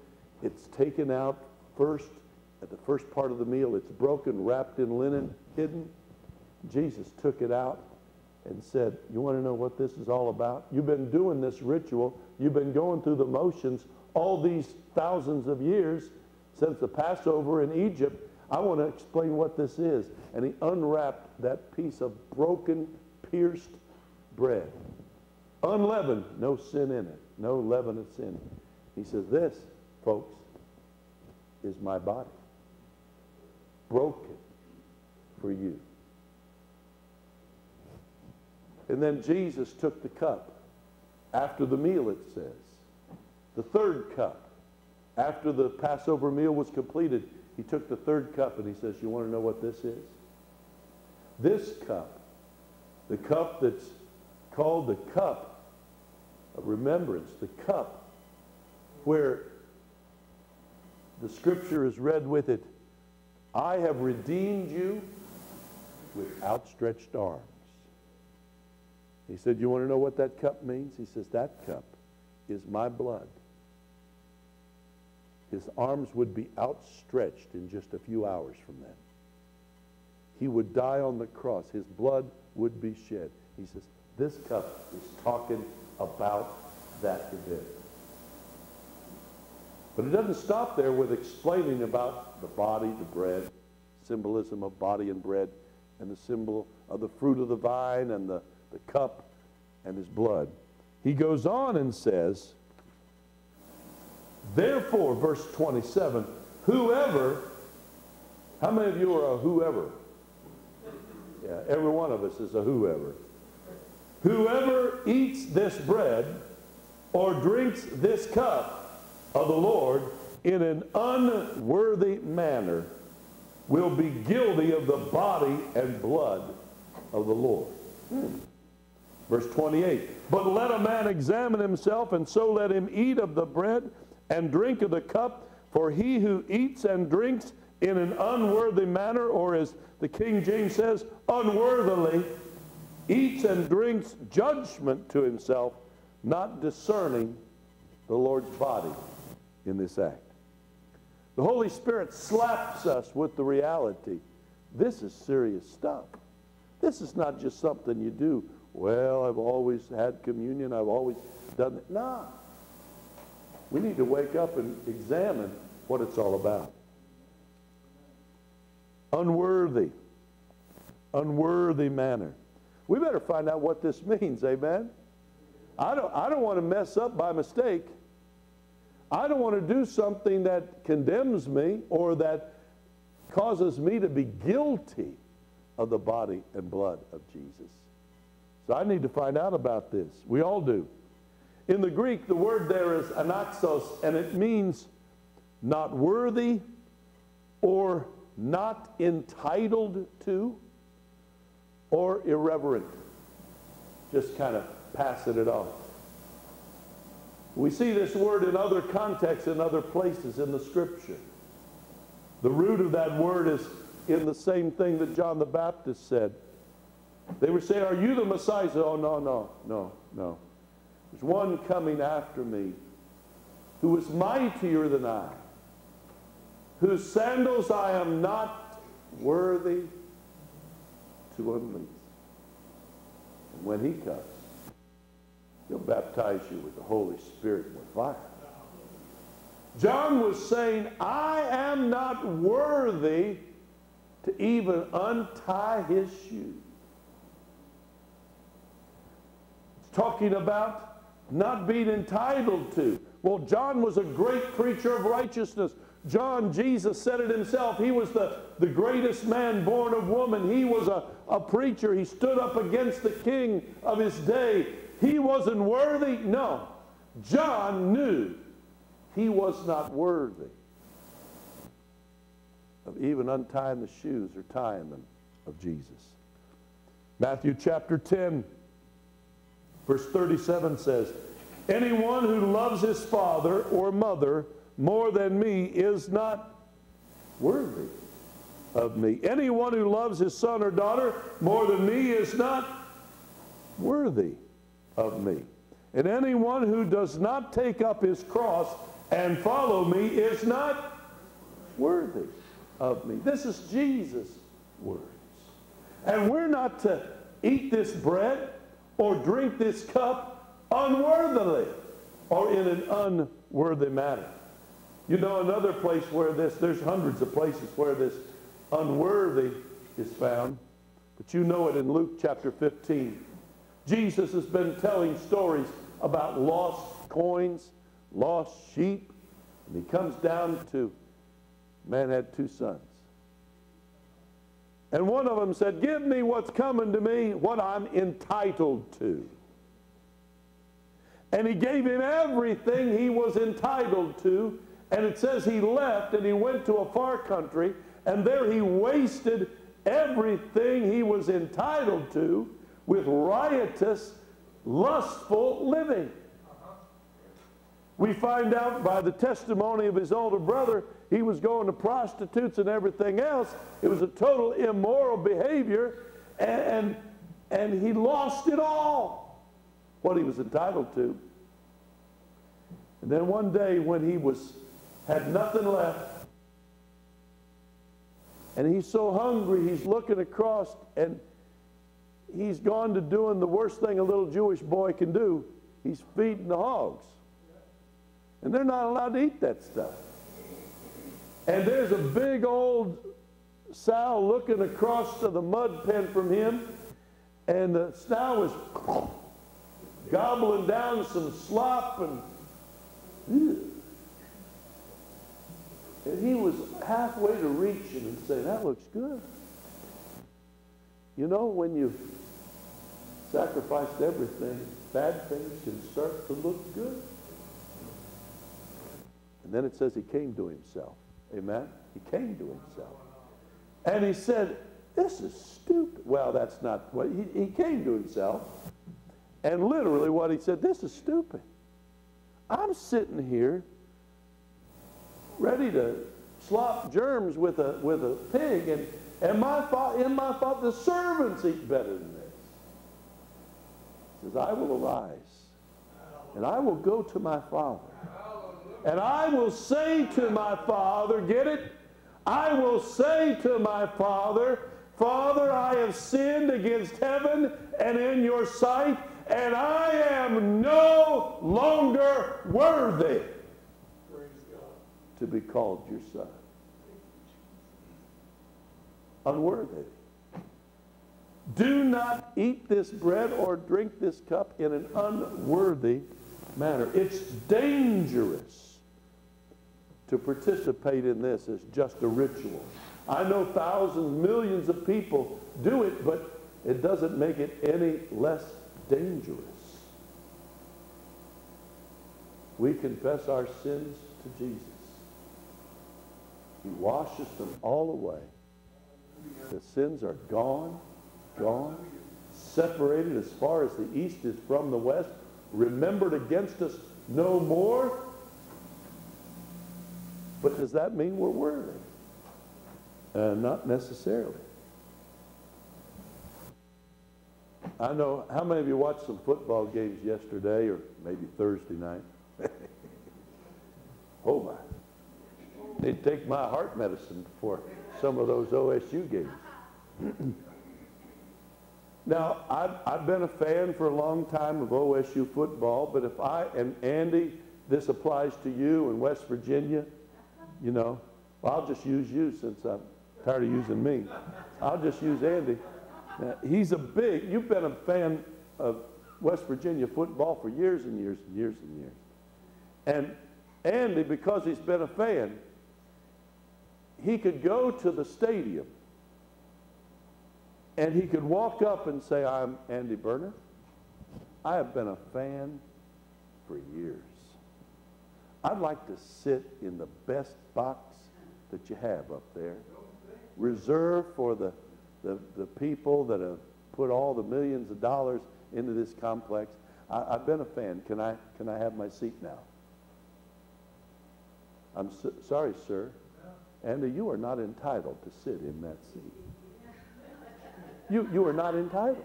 It's taken out first, at the first part of the meal. It's broken, wrapped in linen, hidden. Jesus took it out and said, You want to know what this is all about? You've been doing this ritual, you've been going through the motions all these thousands of years since the Passover in Egypt. I want to explain what this is. And he unwrapped that piece of broken, pierced bread. Unleavened, no sin in it, no leaven of sin. He says, This, folks, is my body, broken for you. And then Jesus took the cup after the meal, it says. The third cup. After the Passover meal was completed, he took the third cup and he says, You want to know what this is? This cup, the cup that's called the cup of remembrance, the cup where the scripture is read with it, I have redeemed you with outstretched arms. He said, You want to know what that cup means? He says, That cup is my blood. His arms would be outstretched in just a few hours from then. He would die on the cross. His blood would be shed. He says, This cup is talking about that event. But it doesn't stop there with explaining about the body, the bread, symbolism of body and bread, and the symbol of the fruit of the vine and the the cup and his blood. He goes on and says, Therefore, verse 27, whoever, how many of you are a whoever? Yeah, every one of us is a whoever. Whoever eats this bread or drinks this cup of the Lord in an unworthy manner will be guilty of the body and blood of the Lord. Hmm. Verse 28, But let a man examine himself, and so let him eat of the bread and drink of the cup. For he who eats and drinks in an unworthy manner, or as the King James says, unworthily, eats and drinks judgment to himself, not discerning the Lord's body in this act. The Holy Spirit slaps us with the reality. This is serious stuff. This is not just something you do well, I've always had communion, I've always done it. Nah. We need to wake up and examine what it's all about. Unworthy. Unworthy manner. We better find out what this means, amen? I don't, I don't want to mess up by mistake. I don't want to do something that condemns me or that causes me to be guilty of the body and blood of Jesus. So I need to find out about this. We all do. In the Greek, the word there is anaxios, and it means not worthy or not entitled to or irreverent. Just kind of passing it off. We see this word in other contexts, in other places in the scripture. The root of that word is in the same thing that John the Baptist said. They were saying, Are you the Messiah? Oh, no, no, no, no. There's one coming after me who is mightier than I, whose sandals I am not worthy to unloose. And when he comes, he'll baptize you with the Holy Spirit and with fire. John was saying, I am not worthy to even untie his shoes. It's talking about not being entitled to. Well, John was a great preacher of righteousness. John, Jesus said it himself. He was the, the greatest man born of woman. He was a, a preacher. He stood up against the king of his day. He wasn't worthy. No. John knew he was not worthy of even untying the shoes or tying them of Jesus. Matthew chapter 10, verse 37 says, Anyone who loves his father or mother more than me is not worthy of me. Anyone who loves his son or daughter more than me is not worthy of me. And anyone who does not take up his cross and follow me is not worthy of me. This is Jesus' words. And we're not to eat this bread or drink this cup unworthily or in an unworthy manner. You know another place where this, there's hundreds of places where this unworthy is found, but you know it in Luke chapter 15. Jesus has been telling stories about lost coins, lost sheep, and he comes down to man had two sons. And one of them said, Give me what's coming to me, what I'm entitled to. And he gave him everything he was entitled to. And it says he left and he went to a far country, and there he wasted everything he was entitled to with riotous, lustful living. We find out by the testimony of his older brother, he was going to prostitutes and everything else. It was a total immoral behavior, and, and he lost it all, what he was entitled to. And then one day when he was had nothing left, and he's so hungry, he's looking across, and he's gone to doing the worst thing a little Jewish boy can do. He's feeding the hogs. And they're not allowed to eat that stuff. And there's a big old sow looking across to the mud pen from him, and the sow is gobbling down some slop and and he was halfway to reaching and say, that looks good. You know, when you've sacrificed everything, bad things can start to look good. Then it says he came to himself. Amen? He came to himself. And he said, This is stupid. Well, that's not what he, he came to himself. And literally what he said, This is stupid. I'm sitting here ready to slop germs with a, with a pig, and, and my thought, in my thought, the servants eat better than this. He says, I will arise, and I will go to my father and I will say to my Father, get it? I will say to my Father, Father, I have sinned against heaven and in your sight, and I am no longer worthy to be called your son. Unworthy. Do not eat this bread or drink this cup in an unworthy manner. It's dangerous to participate in this is just a ritual. I know thousands, millions of people do it, but it doesn't make it any less dangerous. We confess our sins to Jesus. He washes them all away. The sins are gone, gone, separated as far as the east is from the west, remembered against us no more. But does that mean we're worthy? Uh, not necessarily. I know, how many of you watched some football games yesterday or maybe Thursday night? *laughs* oh my. They'd take my heart medicine for some of those OSU games. *clears throat* now, I've, I've been a fan for a long time of OSU football, but if I, and Andy, this applies to you in West Virginia, you know, well, I'll just use you since I'm tired of using me. I'll just use Andy. Now, he's a big, you've been a fan of West Virginia football for years and years and years and years. And Andy, because he's been a fan, he could go to the stadium and he could walk up and say, I'm Andy Burner. I have been a fan for years. I'd like to sit in the best box that you have up there, reserved for the, the, the people that have put all the millions of dollars into this complex. I, have been a fan. Can I, can I have my seat now? I'm so, sorry, sir. Andy, you are not entitled to sit in that seat. You, you are not entitled.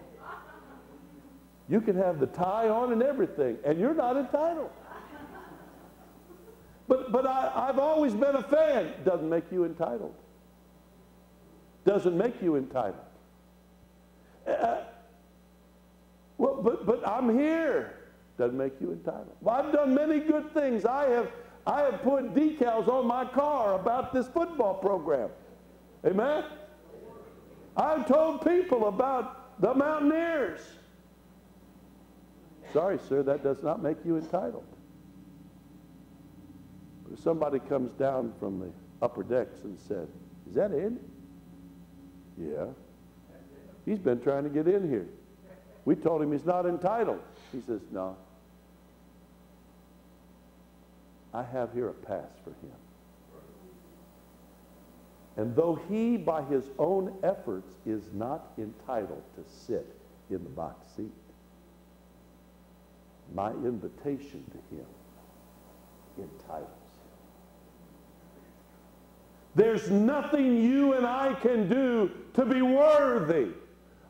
You can have the tie on and everything, and you're not entitled. But, but I, I've always been a fan. Doesn't make you entitled. Doesn't make you entitled. Uh, well, but, but I'm here. Doesn't make you entitled. Well, I've done many good things. I have I have put decals on my car about this football program. Amen? I've told people about the Mountaineers. Sorry, sir, that does not make you entitled. Somebody comes down from the upper decks and said, Is that Andy? Yeah. He's been trying to get in here. We told him he's not entitled. He says, No, I have here a pass for him. And though he, by his own efforts, is not entitled to sit in the box seat, my invitation to him entitles him. There's nothing you and I can do to be worthy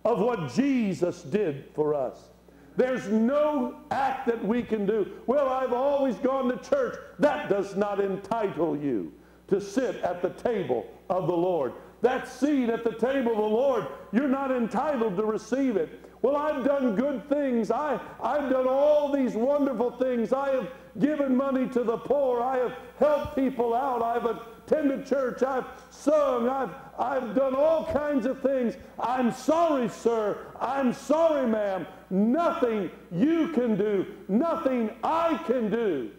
of what Jesus did for us. There's no act that we can do. Well, I've always gone to church. That does not entitle you to sit at the table of the Lord. That seat at the table of the Lord, you're not entitled to receive it. Well, I've done good things. I, I've done all these wonderful things. I have given money to the poor. I have helped people out. I've attended church. I've sung. I've, I've done all kinds of things. I'm sorry, sir. I'm sorry, ma'am. Nothing you can do, nothing I can do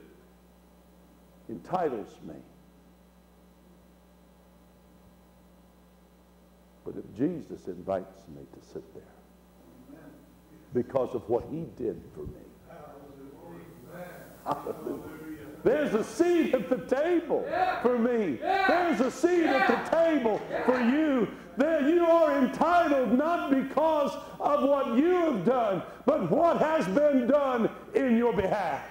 entitles me. But if Jesus invites me to sit there because of what he did for me, hallelujah. There's a seat at the table for me. There's a seat at the table for you. There you are entitled not because of what you have done, but what has been done in your behalf.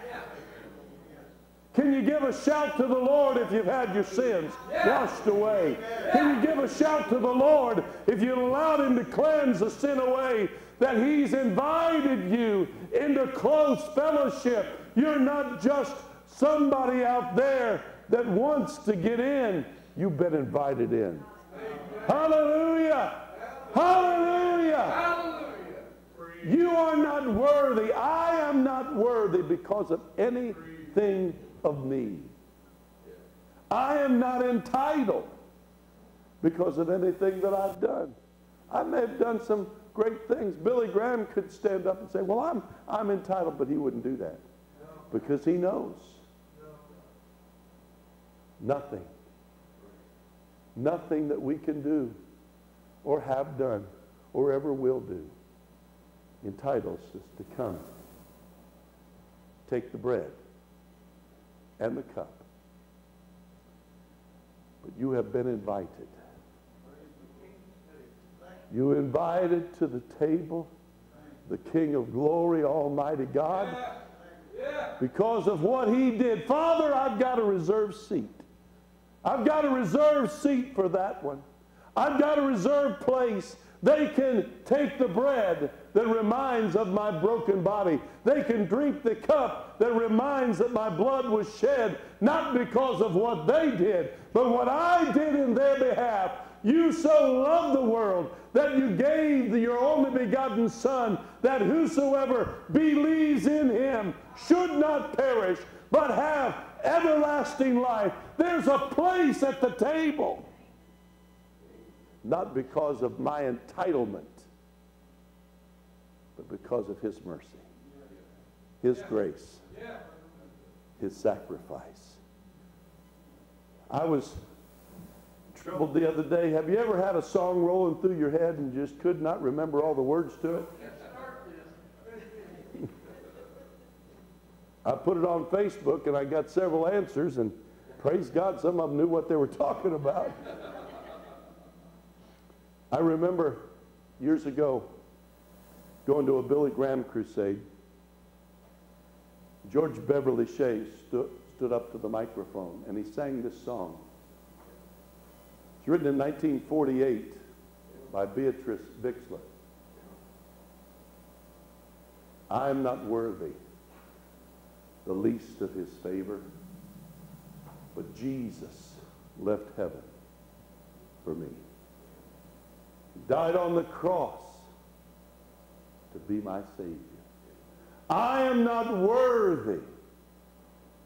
Can you give a shout to the Lord if you've had your sins washed away? Can you give a shout to the Lord if you allowed Him to cleanse the sin away? That He's invited you into close fellowship. You're not just somebody out there that wants to get in, you've been invited in. Hallelujah! Hallelujah! Hallelujah. You are not worthy. I am not worthy because of anything of me. I am not entitled because of anything that I've done. I may have done some great things. Billy Graham could stand up and say, Well, I'm, I'm entitled, but he wouldn't do that because he knows Nothing. Nothing that we can do or have done or ever will do entitles us to come, take the bread and the cup. But you have been invited. You invited to the table the King of glory, Almighty God, because of what he did. Father, I've got a reserved seat. I've got a reserved seat for that one. I've got a reserved place. They can take the bread that reminds of my broken body. They can drink the cup that reminds that my blood was shed, not because of what they did, but what I did in their behalf. You so loved the world that you gave your only begotten Son, that whosoever believes in him should not perish, but have everlasting life. There's a place at the table. Not because of my entitlement, but because of his mercy, his grace, his sacrifice. I was troubled the other day. Have you ever had a song rolling through your head and just could not remember all the words to it? *laughs* I put it on Facebook and I got several answers, and praise God, some of them knew what they were talking about. I remember years ago going to a Billy Graham crusade. George Beverly Shea stood, stood up to the microphone and he sang this song. It's written in 1948 by Beatrice Bixler. I am not worthy the least of his favor, but Jesus left heaven for me. He died on the cross to be my Savior. I am not worthy.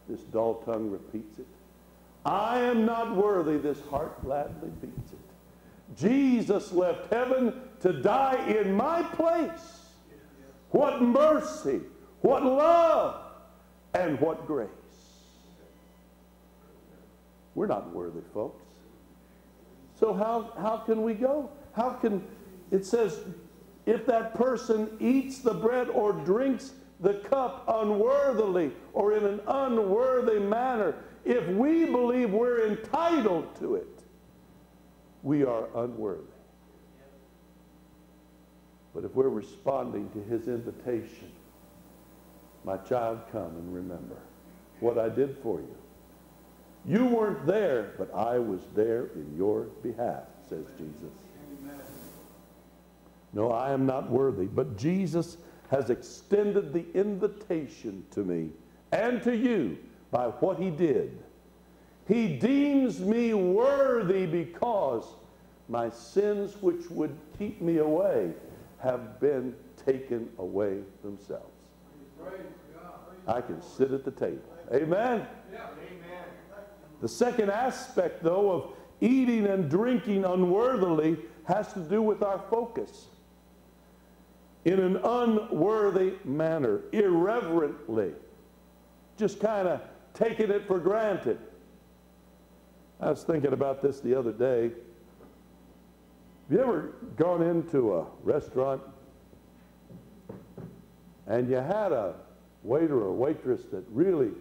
This dull tongue repeats it. I am not worthy. This heart gladly beats it. Jesus left heaven to die in my place. What mercy, what love, and what grace. We're not worthy, folks. So how, how can we go? How can, it says, if that person eats the bread or drinks the cup unworthily or in an unworthy manner, if we believe we're entitled to it, we are unworthy. But if we're responding to his invitation, my child, come and remember what I did for you. You weren't there, but I was there in your behalf, says Jesus. No, I am not worthy. But Jesus has extended the invitation to me and to you by what he did. He deems me worthy because my sins, which would keep me away, have been taken away themselves. I can sit at the table. Amen. The second aspect, though, of eating and drinking unworthily has to do with our focus in an unworthy manner, irreverently, just kind of taking it for granted. I was thinking about this the other day. Have you ever gone into a restaurant and you had a waiter or waitress that really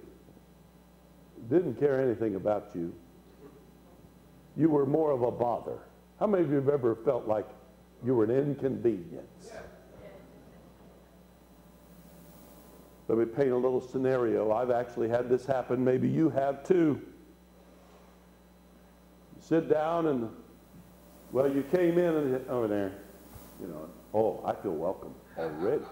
didn't care anything about you? You were more of a bother. How many of you have ever felt like you were an inconvenience? Let me paint a little scenario. I've actually had this happen. Maybe you have too. sit down and, well, you came in and over oh, there, you know, oh, I feel welcome already.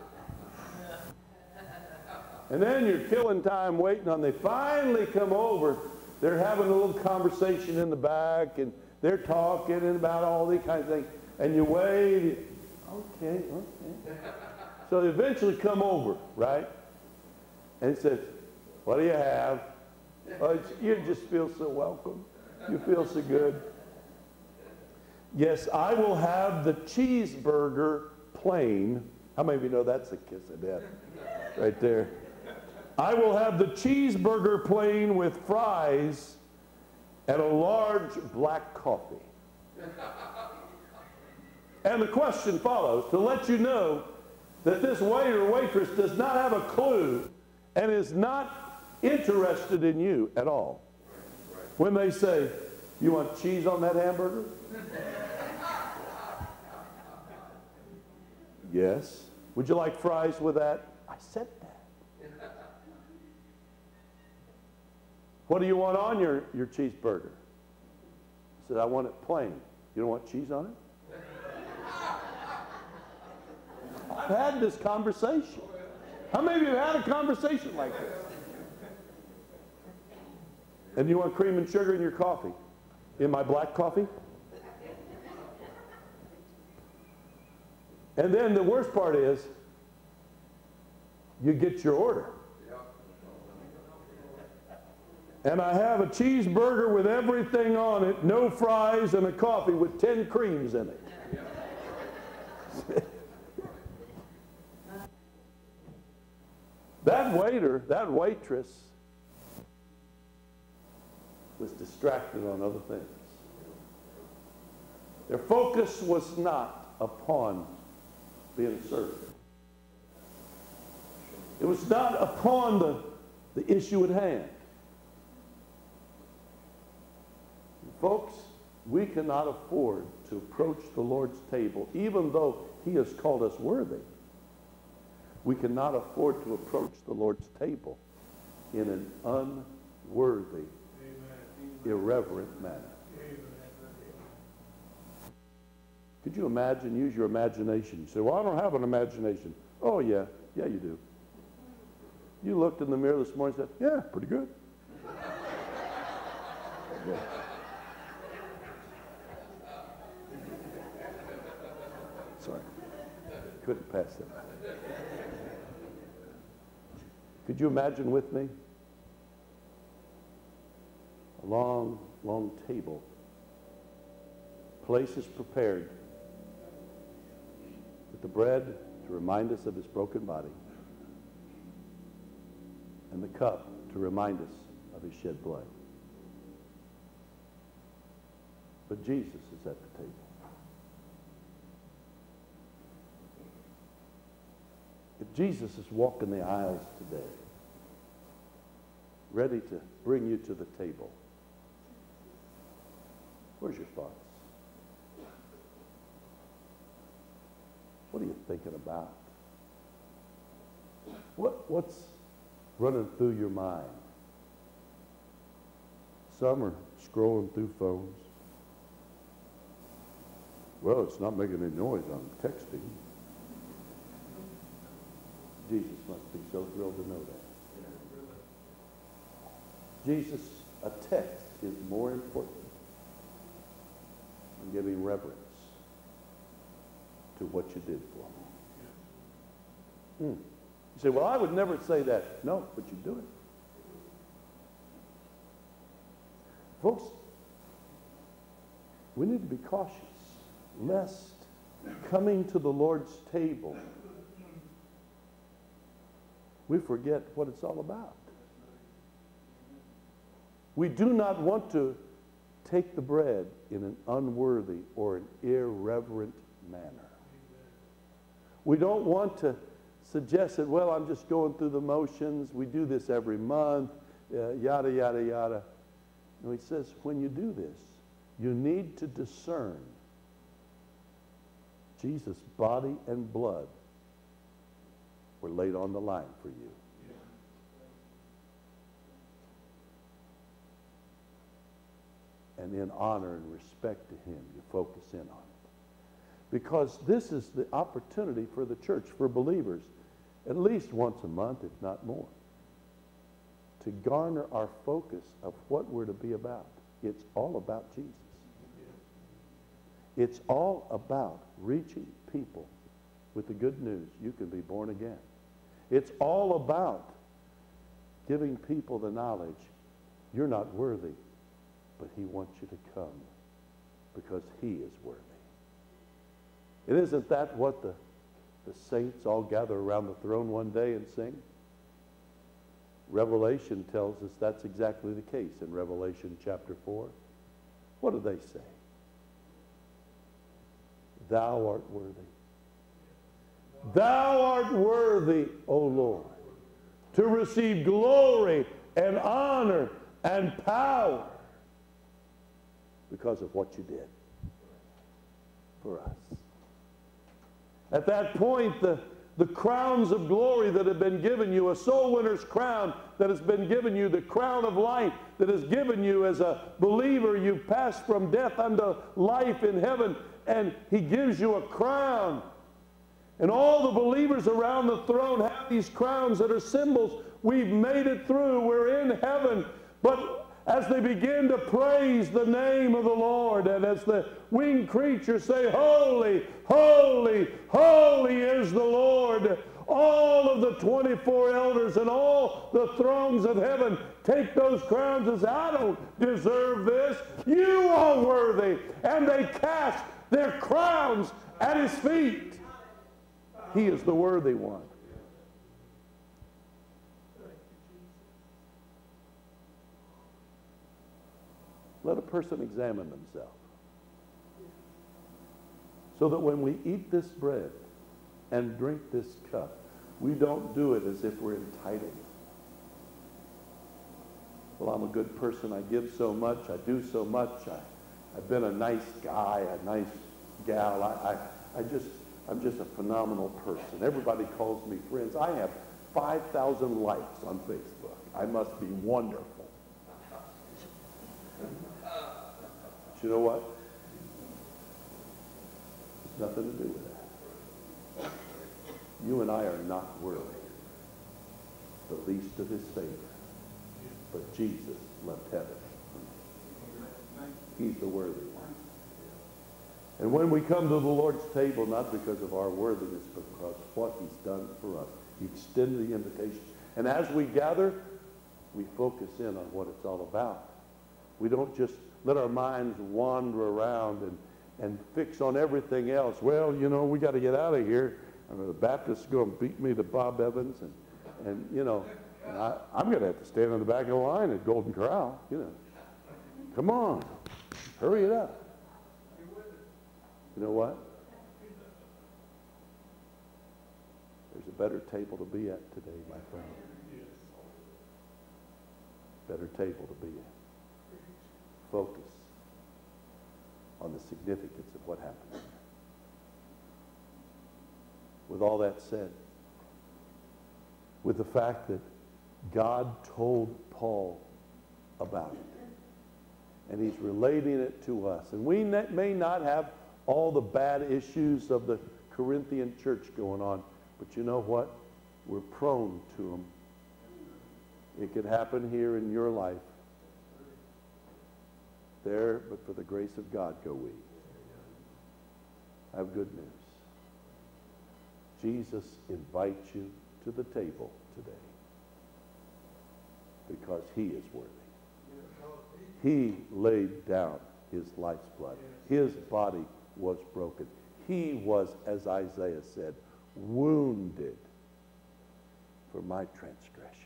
And then you're killing time waiting on. They finally come over. They're having a little conversation in the back, and they're talking about all these kinds of things. And you wait. Okay, okay. So they eventually come over, right? And he says, what do you have? You just feel so welcome. You feel so good. Yes, I will have the cheeseburger plain. How many of you know that's a kiss of death? Right there. I will have the cheeseburger plain with fries and a large black coffee. And the question follows to let you know that this waiter or waitress does not have a clue and is not interested in you at all. When they say, You want cheese on that hamburger? *laughs* yes. Would you like fries with that? I said What do you want on your, your cheeseburger? I said, I want it plain. You don't want cheese on it? I've had this conversation. How many of you have had a conversation like this? And you want cream and sugar in your coffee? In my black coffee? And then the worst part is, you get your order. And I have a cheeseburger with everything on it, no fries, and a coffee with 10 creams in it. *laughs* that waiter, that waitress, was distracted on other things. Their focus was not upon being served. It was not upon the, the issue at hand. Folks, we cannot afford to approach the Lord's table, even though He has called us worthy. We cannot afford to approach the Lord's table in an unworthy, irreverent manner. Could you imagine? Use your imagination. You say, Well, I don't have an imagination. Oh, yeah. Yeah, you do. You looked in the mirror this morning and said, Yeah, pretty good. *laughs* Yeah. Sorry. Couldn't pass that. Could you imagine with me? A long, long table. Places prepared with the bread to remind us of his broken body and the cup to remind us of his shed blood. But Jesus is at the table. Jesus is walking the aisles today, ready to bring you to the table, where's your thoughts? What are you thinking about? What, what's running through your mind? Some are scrolling through phones. Well, it's not making any noise. I'm texting. Jesus must be so thrilled to know that. Jesus, a text is more important than giving reverence to what you did for me. Hmm. You say, well, I would never say that. No, but you do it. Folks, we need to be cautious lest coming to the Lord's table, we forget what it's all about. We do not want to take the bread in an unworthy or an irreverent manner. We don't want to suggest that, well, I'm just going through the motions. We do this every month, uh, yada, yada, yada. No, he says, when you do this, you need to discern Jesus' body and blood were laid on the line for you. And in honor and respect to him, you focus in on it. Because this is the opportunity for the church, for believers, at least once a month, if not more, to garner our focus of what we're to be about. It's all about Jesus. It's all about reaching people with the good news you can be born again. It's all about giving people the knowledge you're not worthy, but he wants you to come because he is worthy. And isn't that what the, the saints all gather around the throne one day and sing? Revelation tells us that's exactly the case in Revelation chapter 4. What do they say? Thou art worthy. Thou art worthy, O Lord, to receive glory and honor and power because of what you did for us. At that point, the, the crowns of glory that have been given you, a soul winner's crown that has been given you, the crown of life that is given you as a believer, you've passed from death unto life in heaven, and He gives you a crown. And all the believers around the throne have these crowns that are symbols. We've made it through, we're in heaven. But as they begin to praise the name of the Lord, and as the winged creatures say, Holy, holy, holy is the Lord, all of the 24 elders and all the thrones of heaven take those crowns as I don't deserve this. You are worthy. And they cast their crowns at his feet. He is the worthy one. Let a person examine themselves. So that when we eat this bread and drink this cup, we don't do it as if we're entitled. Well, I'm a good person. I give so much. I do so much. I, I've been a nice guy, a nice gal. I, I, I just, I'm just a phenomenal person. Everybody calls me friends. I have 5,000 likes on Facebook. I must be wonderful. But you know what? It's nothing to do with that. You and I are not worthy, the least of his favor. But Jesus left heaven. He's the worthy. And when we come to the Lord's table, not because of our worthiness, but because of what he's done for us, he extended the invitation. And as we gather, we focus in on what it's all about. We don't just let our minds wander around and, and fix on everything else. Well, you know, we got to get out of here. I mean, the Baptists are going to beat me to Bob Evans, and, and you know, and I, I'm going to have to stand in the back of the line at Golden Corral. You know, come on, hurry it up. You know what? There's a better table to be at today, my friend. Better table to be at focus on the significance of what happened. With all that said, with the fact that God told Paul about it, and he's relating it to us. And we may not have all the bad issues of the Corinthian church going on, but you know what? We're prone to them. It could happen here in your life. There, but for the grace of God go we. I have good news. Jesus invites you to the table today because he is worthy. He laid down his life's blood. His body was broken. He was, as Isaiah said, wounded for my transgressions.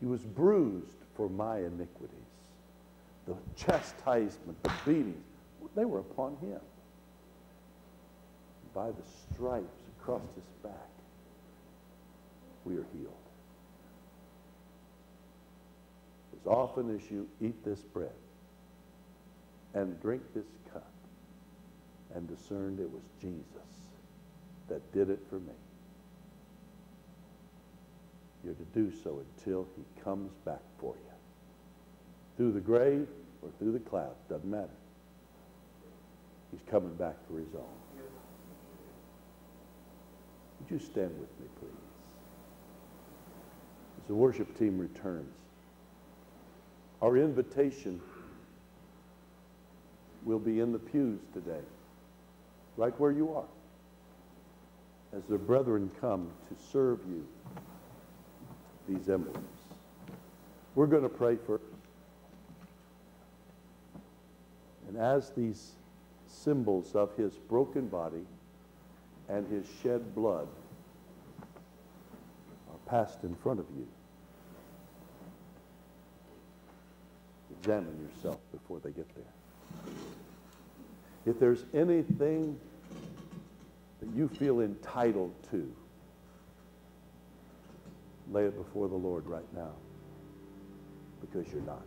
He was bruised for my iniquities the chastisement, the beatings, they were upon him. By the stripes across his back, we are healed. As often as you eat this bread and drink this cup and discerned it was Jesus that did it for me, you're to do so until he comes back for you through the grave or through the cloud, doesn't matter. He's coming back for his own. Would you stand with me, please? As the worship team returns, our invitation will be in the pews today, right where you are, as the brethren come to serve you these emblems. We're going to pray first. And as these symbols of his broken body and his shed blood are passed in front of you, examine yourself before they get there. If there's anything that you feel entitled to, lay it before the Lord right now because you're not.